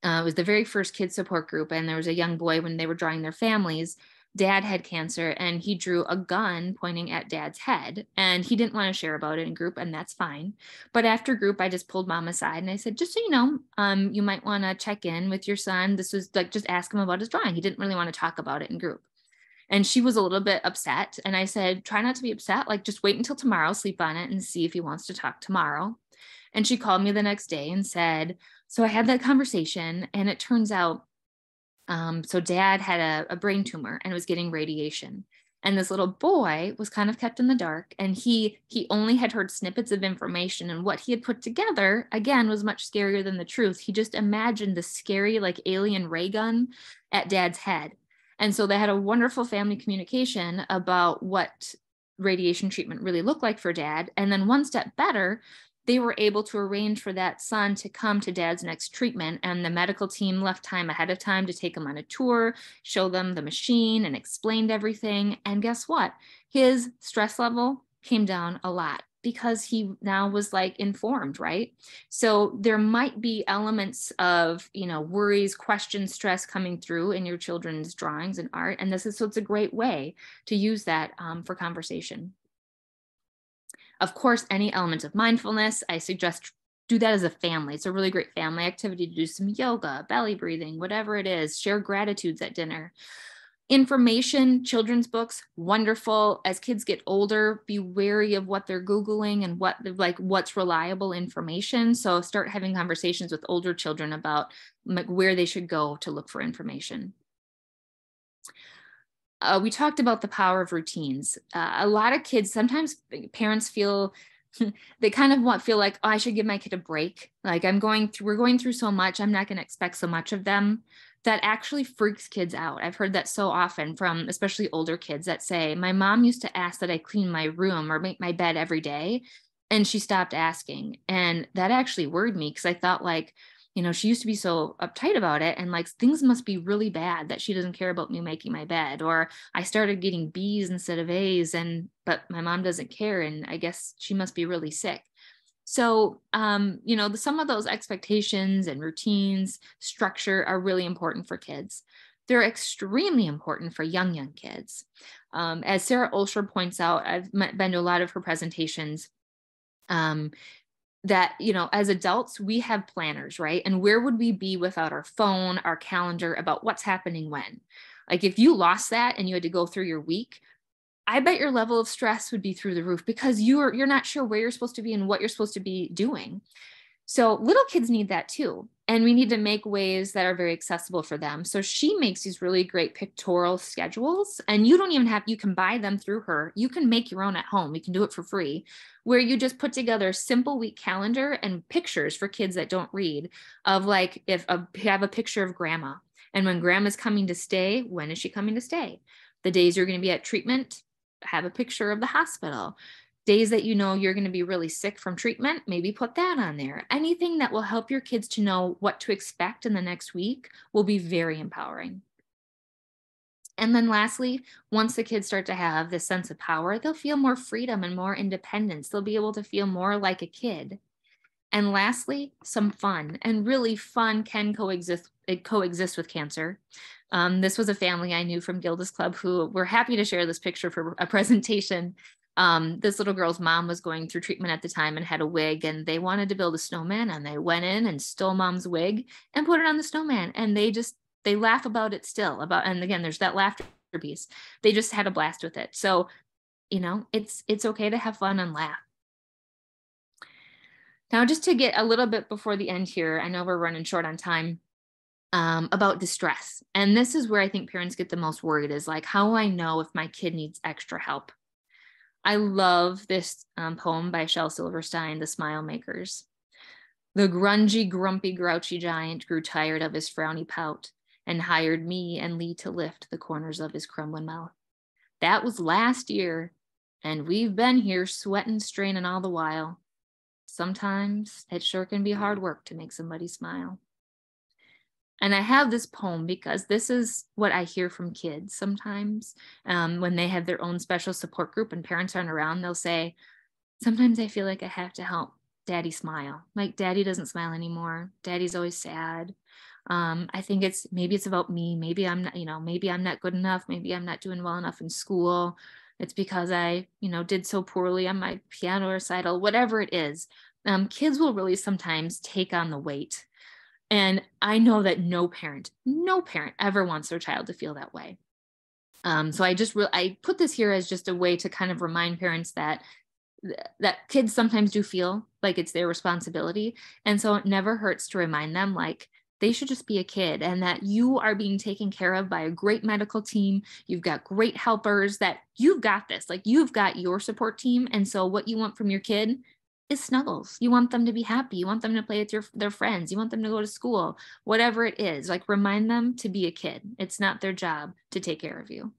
uh, it was the very first kid support group, and there was a young boy when they were drawing their families dad had cancer and he drew a gun pointing at dad's head and he didn't want to share about it in group and that's fine. But after group i just pulled mom aside and i said just so you know um, you might want to check in with your son. This was like just ask him about his drawing. He didn't really want to talk about it in group. And she was a little bit upset and i said try not to be upset like just wait until tomorrow sleep on it and see if he wants to talk tomorrow. And she called me the next day and said so i had that conversation and it turns out um, so dad had a, a brain tumor and was getting radiation. And this little boy was kind of kept in the dark and he he only had heard snippets of information and what he had put together again was much scarier than the truth. He just imagined the scary like alien ray gun at dad's head. And so they had a wonderful family communication about what radiation treatment really looked like for dad. And then one step better they were able to arrange for that son to come to dad's next treatment. And the medical team left time ahead of time to take him on a tour, show them the machine, and explained everything. And guess what? His stress level came down a lot because he now was like informed right so there might be elements of you know worries questions stress coming through in your children's drawings and art and this is so it's a great way to use that um, for conversation of course, any element of mindfulness, I suggest do that as a family. It's a really great family activity to do some yoga, belly breathing, whatever it is, share gratitudes at dinner. Information, children's books, wonderful. As kids get older, be wary of what they're Googling and what like what's reliable information. So start having conversations with older children about like, where they should go to look for information uh, we talked about the power of routines. Uh, a lot of kids, sometimes parents feel they kind of want feel like oh, I should give my kid a break. Like I'm going through, we're going through so much. I'm not going to expect so much of them. That actually freaks kids out. I've heard that so often from especially older kids that say, My mom used to ask that I clean my room or make my bed every day. And she stopped asking. And that actually worried me because I thought, like, you know, she used to be so uptight about it and like things must be really bad that she doesn't care about me making my bed or I started getting B's instead of A's and but my mom doesn't care and I guess she must be really sick. So, um, you know, the, some of those expectations and routines, structure are really important for kids. They're extremely important for young, young kids. Um, as Sara Olsher points out, I've been to a lot of her presentations. Um, that you know as adults we have planners right? And where would we be without our phone our calendar about what's happening when? Like if you lost that and you had to go through your week i bet your level of stress would be through the roof because you're you're not sure where you're supposed to be and what you're supposed to be doing so little kids need that too and we need to make ways that are very accessible for them. So she makes these really great pictorial schedules, and you don't even have, you can buy them through her. You can make your own at home. You can do it for free, where you just put together a simple week calendar and pictures for kids that don't read of like, if a, have a picture of grandma, and when grandma's coming to stay, when is she coming to stay? The days you're going to be at treatment, have a picture of the hospital days that you know you're going to be really sick from treatment, maybe put that on there. Anything that will help your kids to know what to expect in the next week will be very empowering. And then lastly, once the kids start to have this sense of power, they'll feel more freedom and more independence. They'll be able to feel more like a kid. And lastly, some fun. And really, fun can coexist it coexists with cancer. Um, this was a family I knew from Gilda's Club who were happy to share this picture for a presentation. Um, this little girl's mom was going through treatment at the time and had a wig, and they wanted to build a snowman. And they went in and stole mom's wig and put it on the snowman. And they just they laugh about it still. About and again, there's that laughter piece. They just had a blast with it. So, you know, it's it's okay to have fun and laugh. Now, just to get a little bit before the end here, I know we're running short on time um, about distress. And this is where I think parents get the most worried is like, how will I know if my kid needs extra help? I love this um, poem by Shel Silverstein, The Smile Makers. The grungy, grumpy, grouchy giant grew tired of his frowny pout and hired me and Lee to lift the corners of his crumbling mouth. That was last year, and we've been here sweating, straining all the while. Sometimes it sure can be hard work to make somebody smile. And I have this poem because this is what I hear from kids sometimes um, when they have their own special support group and parents aren't around. They'll say, Sometimes I feel like I have to help daddy smile. Like daddy doesn't smile anymore. Daddy's always sad. Um, I think it's maybe it's about me. Maybe I'm not, you know, maybe I'm not good enough. Maybe I'm not doing well enough in school. It's because I, you know, did so poorly on my piano recital, whatever it is. Um, kids will really sometimes take on the weight and I know that no parent, no parent ever wants their child to feel that way. Um, so I just re- I put this here as just a way to kind of remind parents that that kids sometimes do feel like it's their responsibility, and so it never hurts to remind them like they should just be a kid and that you are being taken care of by a great medical team. You've got great helpers. That you've got this. Like you've got your support team, and so what you want from your kid is snuggles. You want them to be happy. You want them to play with your their friends. You want them to go to school. Whatever it is, like remind them to be a kid. It's not their job to take care of you.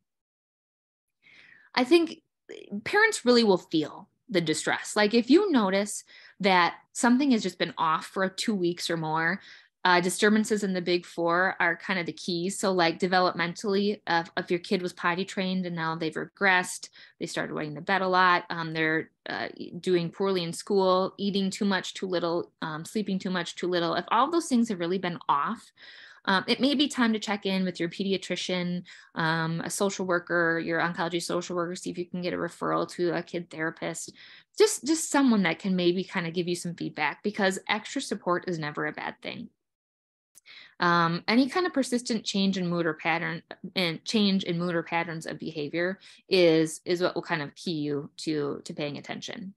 I think eh, parents really will feel the distress. Like if you notice that something has just been off for 2 weeks or more, uh, disturbances in the big four are kind of the keys. So, like developmentally, uh, if your kid was potty trained and now they've regressed, they started wetting the bed a lot, um, they're uh, doing poorly in school, eating too much, too little, um, sleeping too much, too little. If all those things have really been off, um, it may be time to check in with your pediatrician, um, a social worker, your oncology social worker, see if you can get a referral to a kid therapist, just just someone that can maybe kind of give you some feedback because extra support is never a bad thing. Um, any kind of persistent change in mood or pattern and change in mood or patterns of behavior is is what will kind of key you to to paying attention.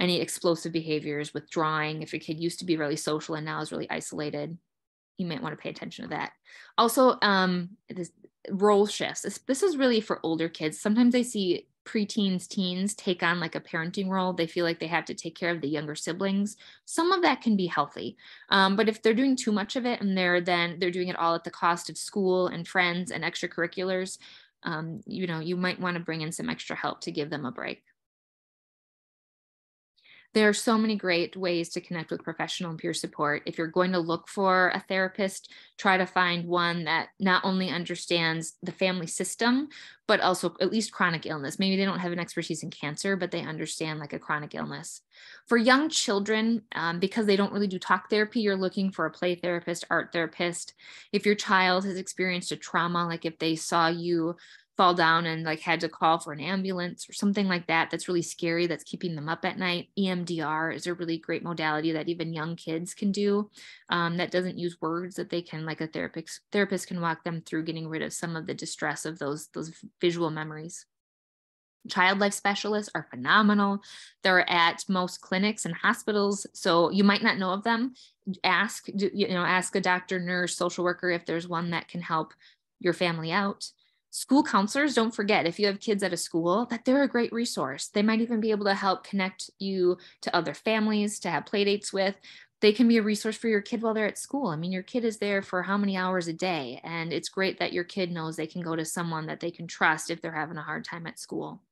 Any explosive behaviors, withdrawing, if your kid used to be really social and now is really isolated, you might want to pay attention to that. Also, um, this role shifts. This, this is really for older kids. Sometimes I see preteens, teens take on like a parenting role. They feel like they have to take care of the younger siblings. Some of that can be healthy. Um, but if they're doing too much of it and they're then they're doing it all at the cost of school and friends and extracurriculars, um, you know, you might want to bring in some extra help to give them a break. There are so many great ways to connect with professional and peer support. If you're going to look for a therapist, try to find one that not only understands the family system, but also at least chronic illness. Maybe they don't have an expertise in cancer, but they understand like a chronic illness. For young children, um, because they don't really do talk therapy, you're looking for a play therapist, art therapist. If your child has experienced a trauma, like if they saw you fall down and like had to call for an ambulance or something like that that's really scary that's keeping them up at night. EMDR is a really great modality that even young kids can do um, that doesn't use words that they can like a therapist therapist can walk them through getting rid of some of the distress of those those visual memories. Child life specialists are phenomenal. They're at most clinics and hospitals so you might not know of them. Ask you know ask a doctor nurse social worker if there's one that can help your family out school counselors don't forget if you have kids at a school that they're a great resource. They might even be able to help connect you to other families to have play dates with. They can be a resource for your kid while they're at school. I mean your kid is there for how many hours a day? And it's great that your kid knows they can go to someone that they can trust if they're having a hard time at school.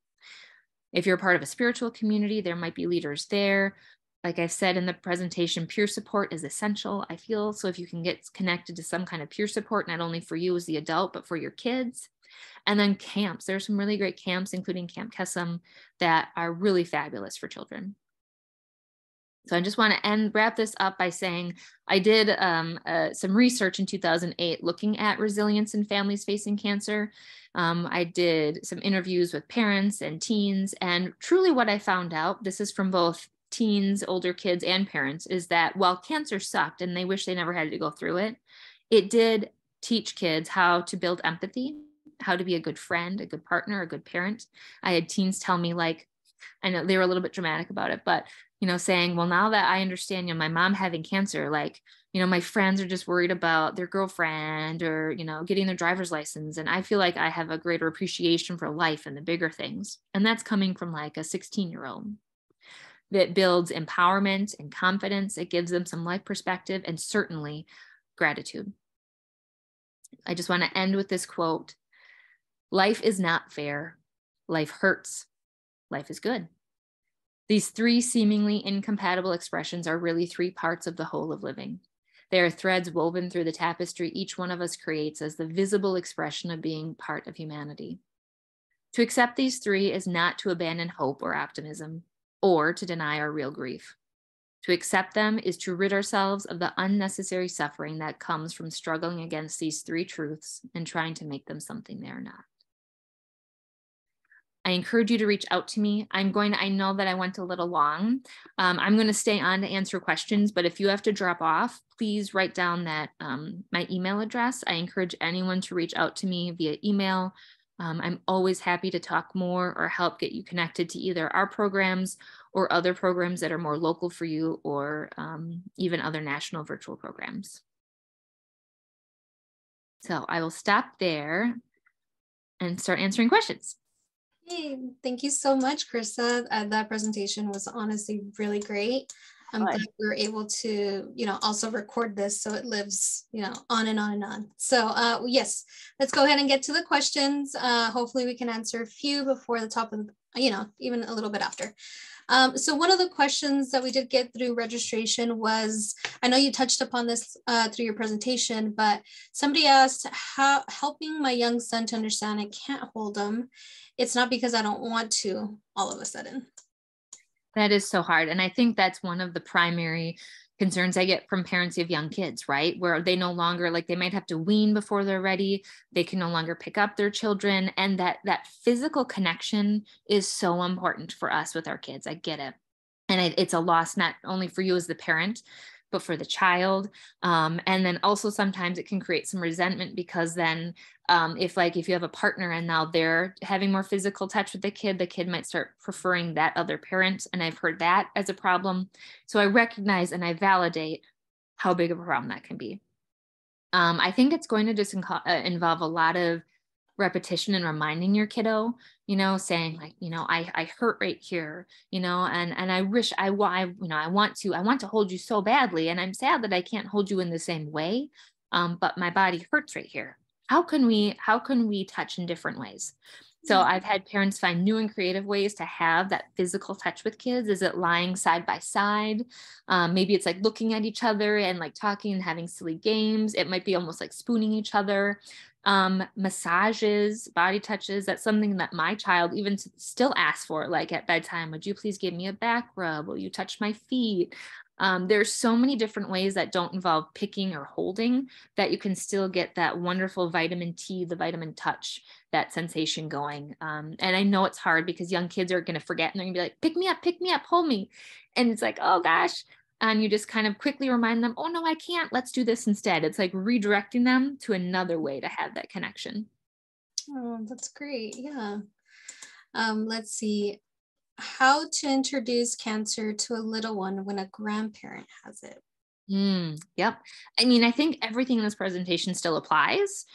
If you're part of a spiritual community there might be leaders there. Like I've said in the presentation, peer support is essential, I feel. So if you can get connected to some kind of peer support, not only for you as the adult, but for your kids, and then camps. There are some really great camps, including Camp Kesem, that are really fabulous for children. So I just want to end wrap this up by saying I did um, uh, some research in 2008 looking at resilience in families facing cancer. Um, I did some interviews with parents and teens, and truly what I found out, this is from both teens, older kids, and parents, is that while cancer sucked and they wish they never had to go through it, it did teach kids how to build empathy, how to be a good friend, a good partner, a good parent. I had teens tell me, like, I know they were a little bit dramatic about it, but you know, saying, well, now that I understand, you know, my mom having cancer, like, you know, my friends are just worried about their girlfriend or, you know, getting their driver's license. And I feel like I have a greater appreciation for life and the bigger things. And that's coming from like a 16 year old that builds empowerment and confidence. It gives them some life perspective and certainly gratitude. I just want to end with this quote Life is not fair. Life hurts. Life is good. These three seemingly incompatible expressions are really three parts of the whole of living. They are threads woven through the tapestry each one of us creates as the visible expression of being part of humanity. To accept these three is not to abandon hope or optimism, or to deny our real grief. To accept them is to rid ourselves of the unnecessary suffering that comes from struggling against these three truths and trying to make them something they are not. I encourage you to reach out to me. I'm going to, I know that I went a little long. Um, I'm going to stay on to answer questions, but if you have to drop off, please write down that um, my email address. I encourage anyone to reach out to me via email. Um, I'm always happy to talk more or help get you connected to either our programs or other programs that are more local for you or um, even other national virtual programs. So I will stop there and start answering questions. Hey, thank you so much, Carissa. Uh, that presentation was honestly really great. I'm glad we were able to, you know, also record this so it lives, you know, on and on and on. So uh, yes, let's go ahead and get to the questions. Uh, hopefully we can answer a few before the top of, you know, even a little bit after. Um, so one of the questions that we did get through registration was, I know you touched upon this uh, through your presentation, but somebody asked how helping my young son to understand I can't hold him it's not because I don't want to all of a sudden. That is so hard. And I think that's one of the primary concerns I get from parents of young kids, right? Where they no longer like they might have to wean before they're ready. They can no longer pick up their children. And that that physical connection is so important for us with our kids. I get it. And it's a loss not only for you as the parent, but for the child. Um, and then also sometimes it can create some resentment because then um, if like if you have a partner and now they're having more physical touch with the kid, the kid might start preferring that other parent. And I've heard that as a problem. So I recognize and I validate how big of a problem that can be. Um, I think it's going to just uh, involve a lot of repetition and reminding your kiddo you know saying like you know i i hurt right here you know and and i wish i want you know i want to i want to hold you so badly and i'm sad that i can't hold you in the same way um, but my body hurts right here. How can we how can we touch in different ways so mm-hmm. I've had parents find new and creative ways to have that physical touch with kids. Is it lying side by side? Um, maybe it's like looking at each other and like talking and having silly games. It might be almost like spooning each other um, massages, body touches. That's something that my child even still asks for, like at bedtime. Would you please give me a back rub? Will you touch my feet? Um, there's so many different ways that don't involve picking or holding that you can still get that wonderful vitamin T, the vitamin touch, that sensation going. Um, and I know it's hard because young kids are going to forget and they're going to be like, pick me up, pick me up, hold me. And it's like, oh gosh, and you just kind of quickly remind them, oh no, I can't, let's do this instead. It's like redirecting them to another way to have that connection. Oh, that's great. Yeah. Um, let's see. How to introduce cancer to a little one when a grandparent has it. Mm, yep. I mean, I think everything in this presentation still applies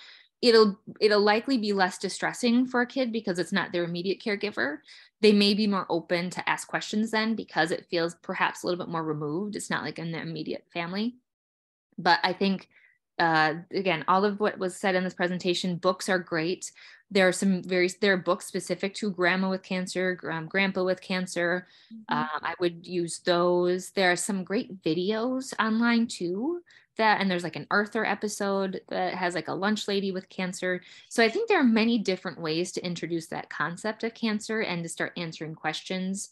it'll it'll likely be less distressing for a kid because it's not their immediate caregiver they may be more open to ask questions then because it feels perhaps a little bit more removed it's not like in the immediate family but i think uh, again all of what was said in this presentation books are great. There are some very there are books specific to grandma with cancer um, grandpa with cancer. Mm-hmm. um, i would use those. There are some great videos online too that and there's like an arthur episode that has like a lunch lady with cancer. So i think there are many different ways to introduce that concept of cancer and to start answering questions.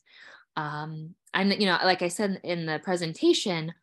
Um, and you know, like I said in the presentation,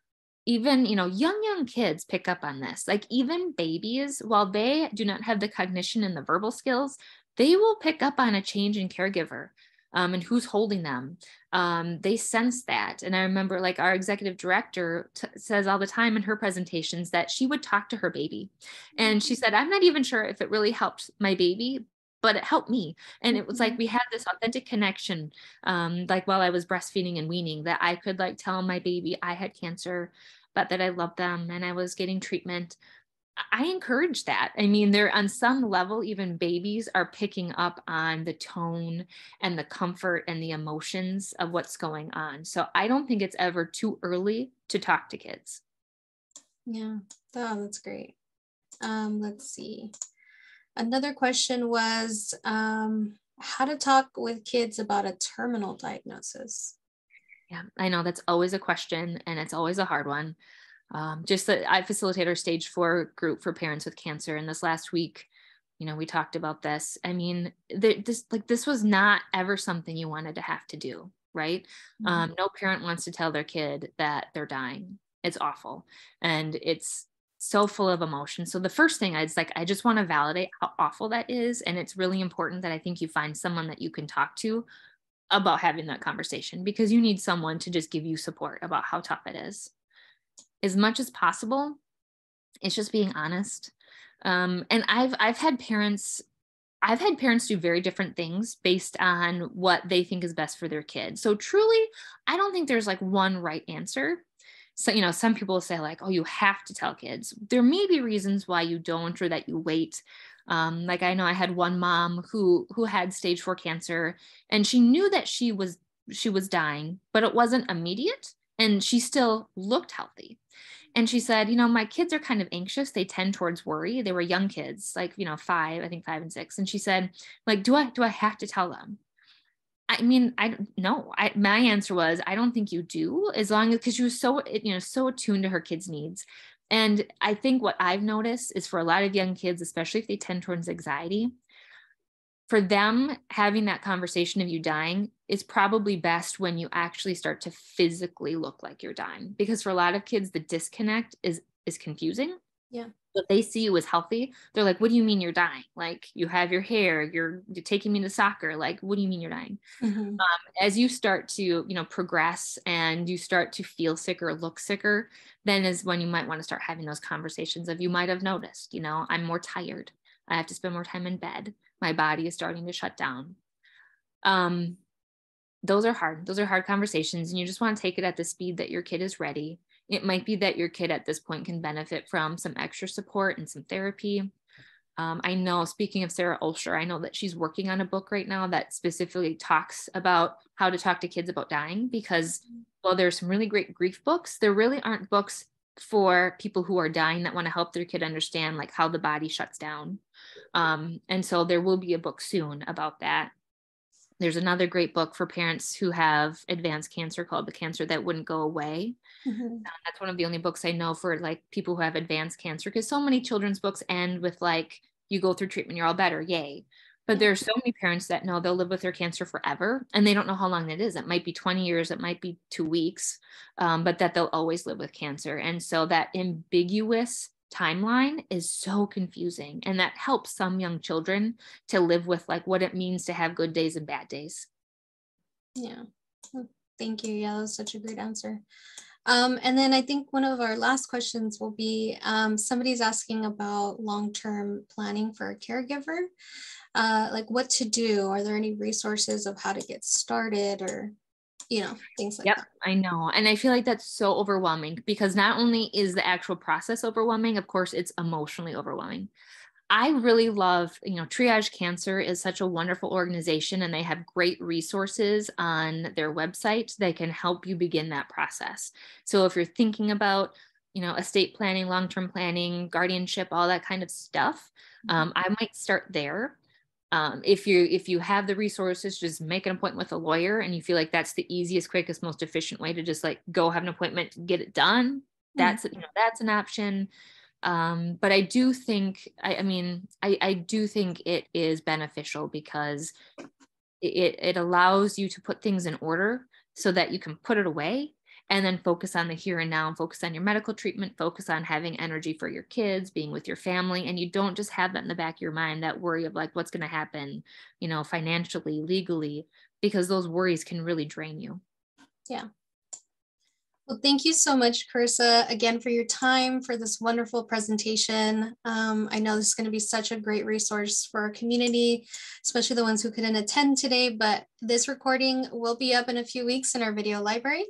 even you know young young kids pick up on this like even babies while they do not have the cognition and the verbal skills they will pick up on a change in caregiver um, and who's holding them. Um, they sense that. And I remember, like, our executive director t- says all the time in her presentations that she would talk to her baby. And she said, I'm not even sure if it really helped my baby, but it helped me. And it was like mm-hmm. we had this authentic connection, um, like while I was breastfeeding and weaning, that I could like tell my baby I had cancer, but that I loved them and I was getting treatment. I encourage that. I mean, there on some level, even babies are picking up on the tone and the comfort and the emotions of what's going on. So I don't think it's ever too early to talk to kids. Yeah, oh, that's great. Um, let's see. Another question was um, how to talk with kids about a terminal diagnosis. Yeah, I know that's always a question and it's always a hard one um, just that I facilitate our stage four group for parents with cancer. And this last week, you know, we talked about this. I mean, this like this was not ever something you wanted to have to do, right? Mm-hmm. Um, no parent wants to tell their kid that they're dying. It's awful, and it's so full of emotion. So the first thing I'd like, I just want to validate how awful that is, and it's really important that I think you find someone that you can talk to about having that conversation because you need someone to just give you support about how tough it is. As much as possible it's just being honest. Um, and i've i've had parents i've had parents do very different things based on what they think is best for their kid. So truly i don't think there's like one right answer so you know some people say like oh you have to tell kids. There may be reasons why you don't or that you wait. Um, like i know i had one mom who who had stage four cancer and she knew that she was she was dying but it wasn't immediate and she still looked healthy. And she said you know my kids are kind of anxious. They tend towards worry. They were young kids like you know five i think five and six. And she said like do i do i have to tell them i mean i know I, my answer was i don't think you do as long as because she was so you know so attuned to her kids needs. And i think what i've noticed is for a lot of young kids especially if they tend towards anxiety for them having that conversation of you dying is probably best when you actually start to physically look like you're dying because for a lot of kids the disconnect is is confusing. Yeah if they see you as healthy they're like what do you mean you're dying? Like you have your hair you're, you're taking me to soccer like what do you mean you're dying? Mm-hmm. um, as you start to you know progress and you start to feel sicker look sicker then is when you might want to start having those conversations of you might have noticed you know i'm more tired i have to spend more time in bed my body is starting to shut down. Um, those are hard those are hard conversations and you just want to take it at the speed that your kid is ready it might be that your kid at this point can benefit from some extra support and some therapy. Um, i know speaking of Sara Olsher, i know that she's working on a book right now that specifically talks about how to talk to kids about dying because while there's some really great grief books there really aren't books for people who are dying that want to help their kid understand like how the body shuts down. Um, and so there will be a book soon about that there's another great book for parents who have advanced cancer called the cancer that wouldn't go away mm-hmm. um, that's one of the only books i know for like people who have advanced cancer because so many children's books end with like you go through treatment you're all better yay but there are so many parents that know they'll live with their cancer forever and they don't know how long that is. It might be 20 years, it might be two weeks, um, but that they'll always live with cancer. And so that ambiguous timeline is so confusing. And that helps some young children to live with like what it means to have good days and bad days. Yeah. Thank you. Yeah, that was such a great answer. Um, and then I think one of our last questions will be um, somebody's asking about long term planning for a caregiver uh, like what to do. Are there any resources of how to get started or you know things like yep, that. I know and i feel like that's so overwhelming because not only is the actual process overwhelming of course it's emotionally overwhelming. I really love you know triage cancer is such a wonderful organization and they have great resources on their website that can help you begin that process. So if you're thinking about you know estate planning long-term planning guardianship all that kind of stuff mm-hmm. um, i might start there um, if you if you have the resources just make an appointment with a lawyer and you feel like that's the easiest quickest most efficient way to just like go have an appointment get it done mm. that's mm-hmm. you know that's an option um, but i do think I, I mean I, I do think it is beneficial because it, it allows you to put things in order so that you can put it away and then focus on the here and now and focus on your medical treatment, focus on having energy for your kids, being with your family. And you don't just have that in the back of your mind, that worry of like what's going to happen, you know, financially, legally, because those worries can really drain you. Yeah. Well, thank you so much, Carissa, again for your time for this wonderful presentation. Um, I know this is going to be such a great resource for our community, especially the ones who couldn't attend today, but this recording will be up in a few weeks in our video library.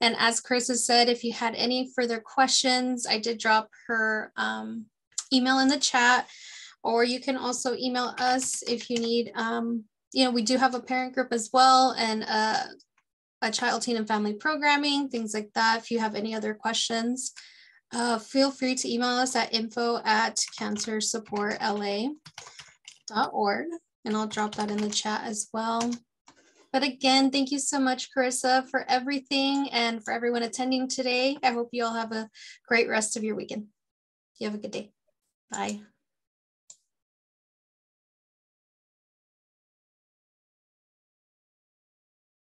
And as Carissa said, if you had any further questions, I did drop her um, email in the chat, or you can also email us if you need um, you know, we do have a parent group as well and a child, teen, and family programming, things like that. If you have any other questions, uh, feel free to email us at info at cancersupportla.org. And I'll drop that in the chat as well. But again, thank you so much, Carissa, for everything and for everyone attending today. I hope you all have a great rest of your weekend. You have a good day. Bye.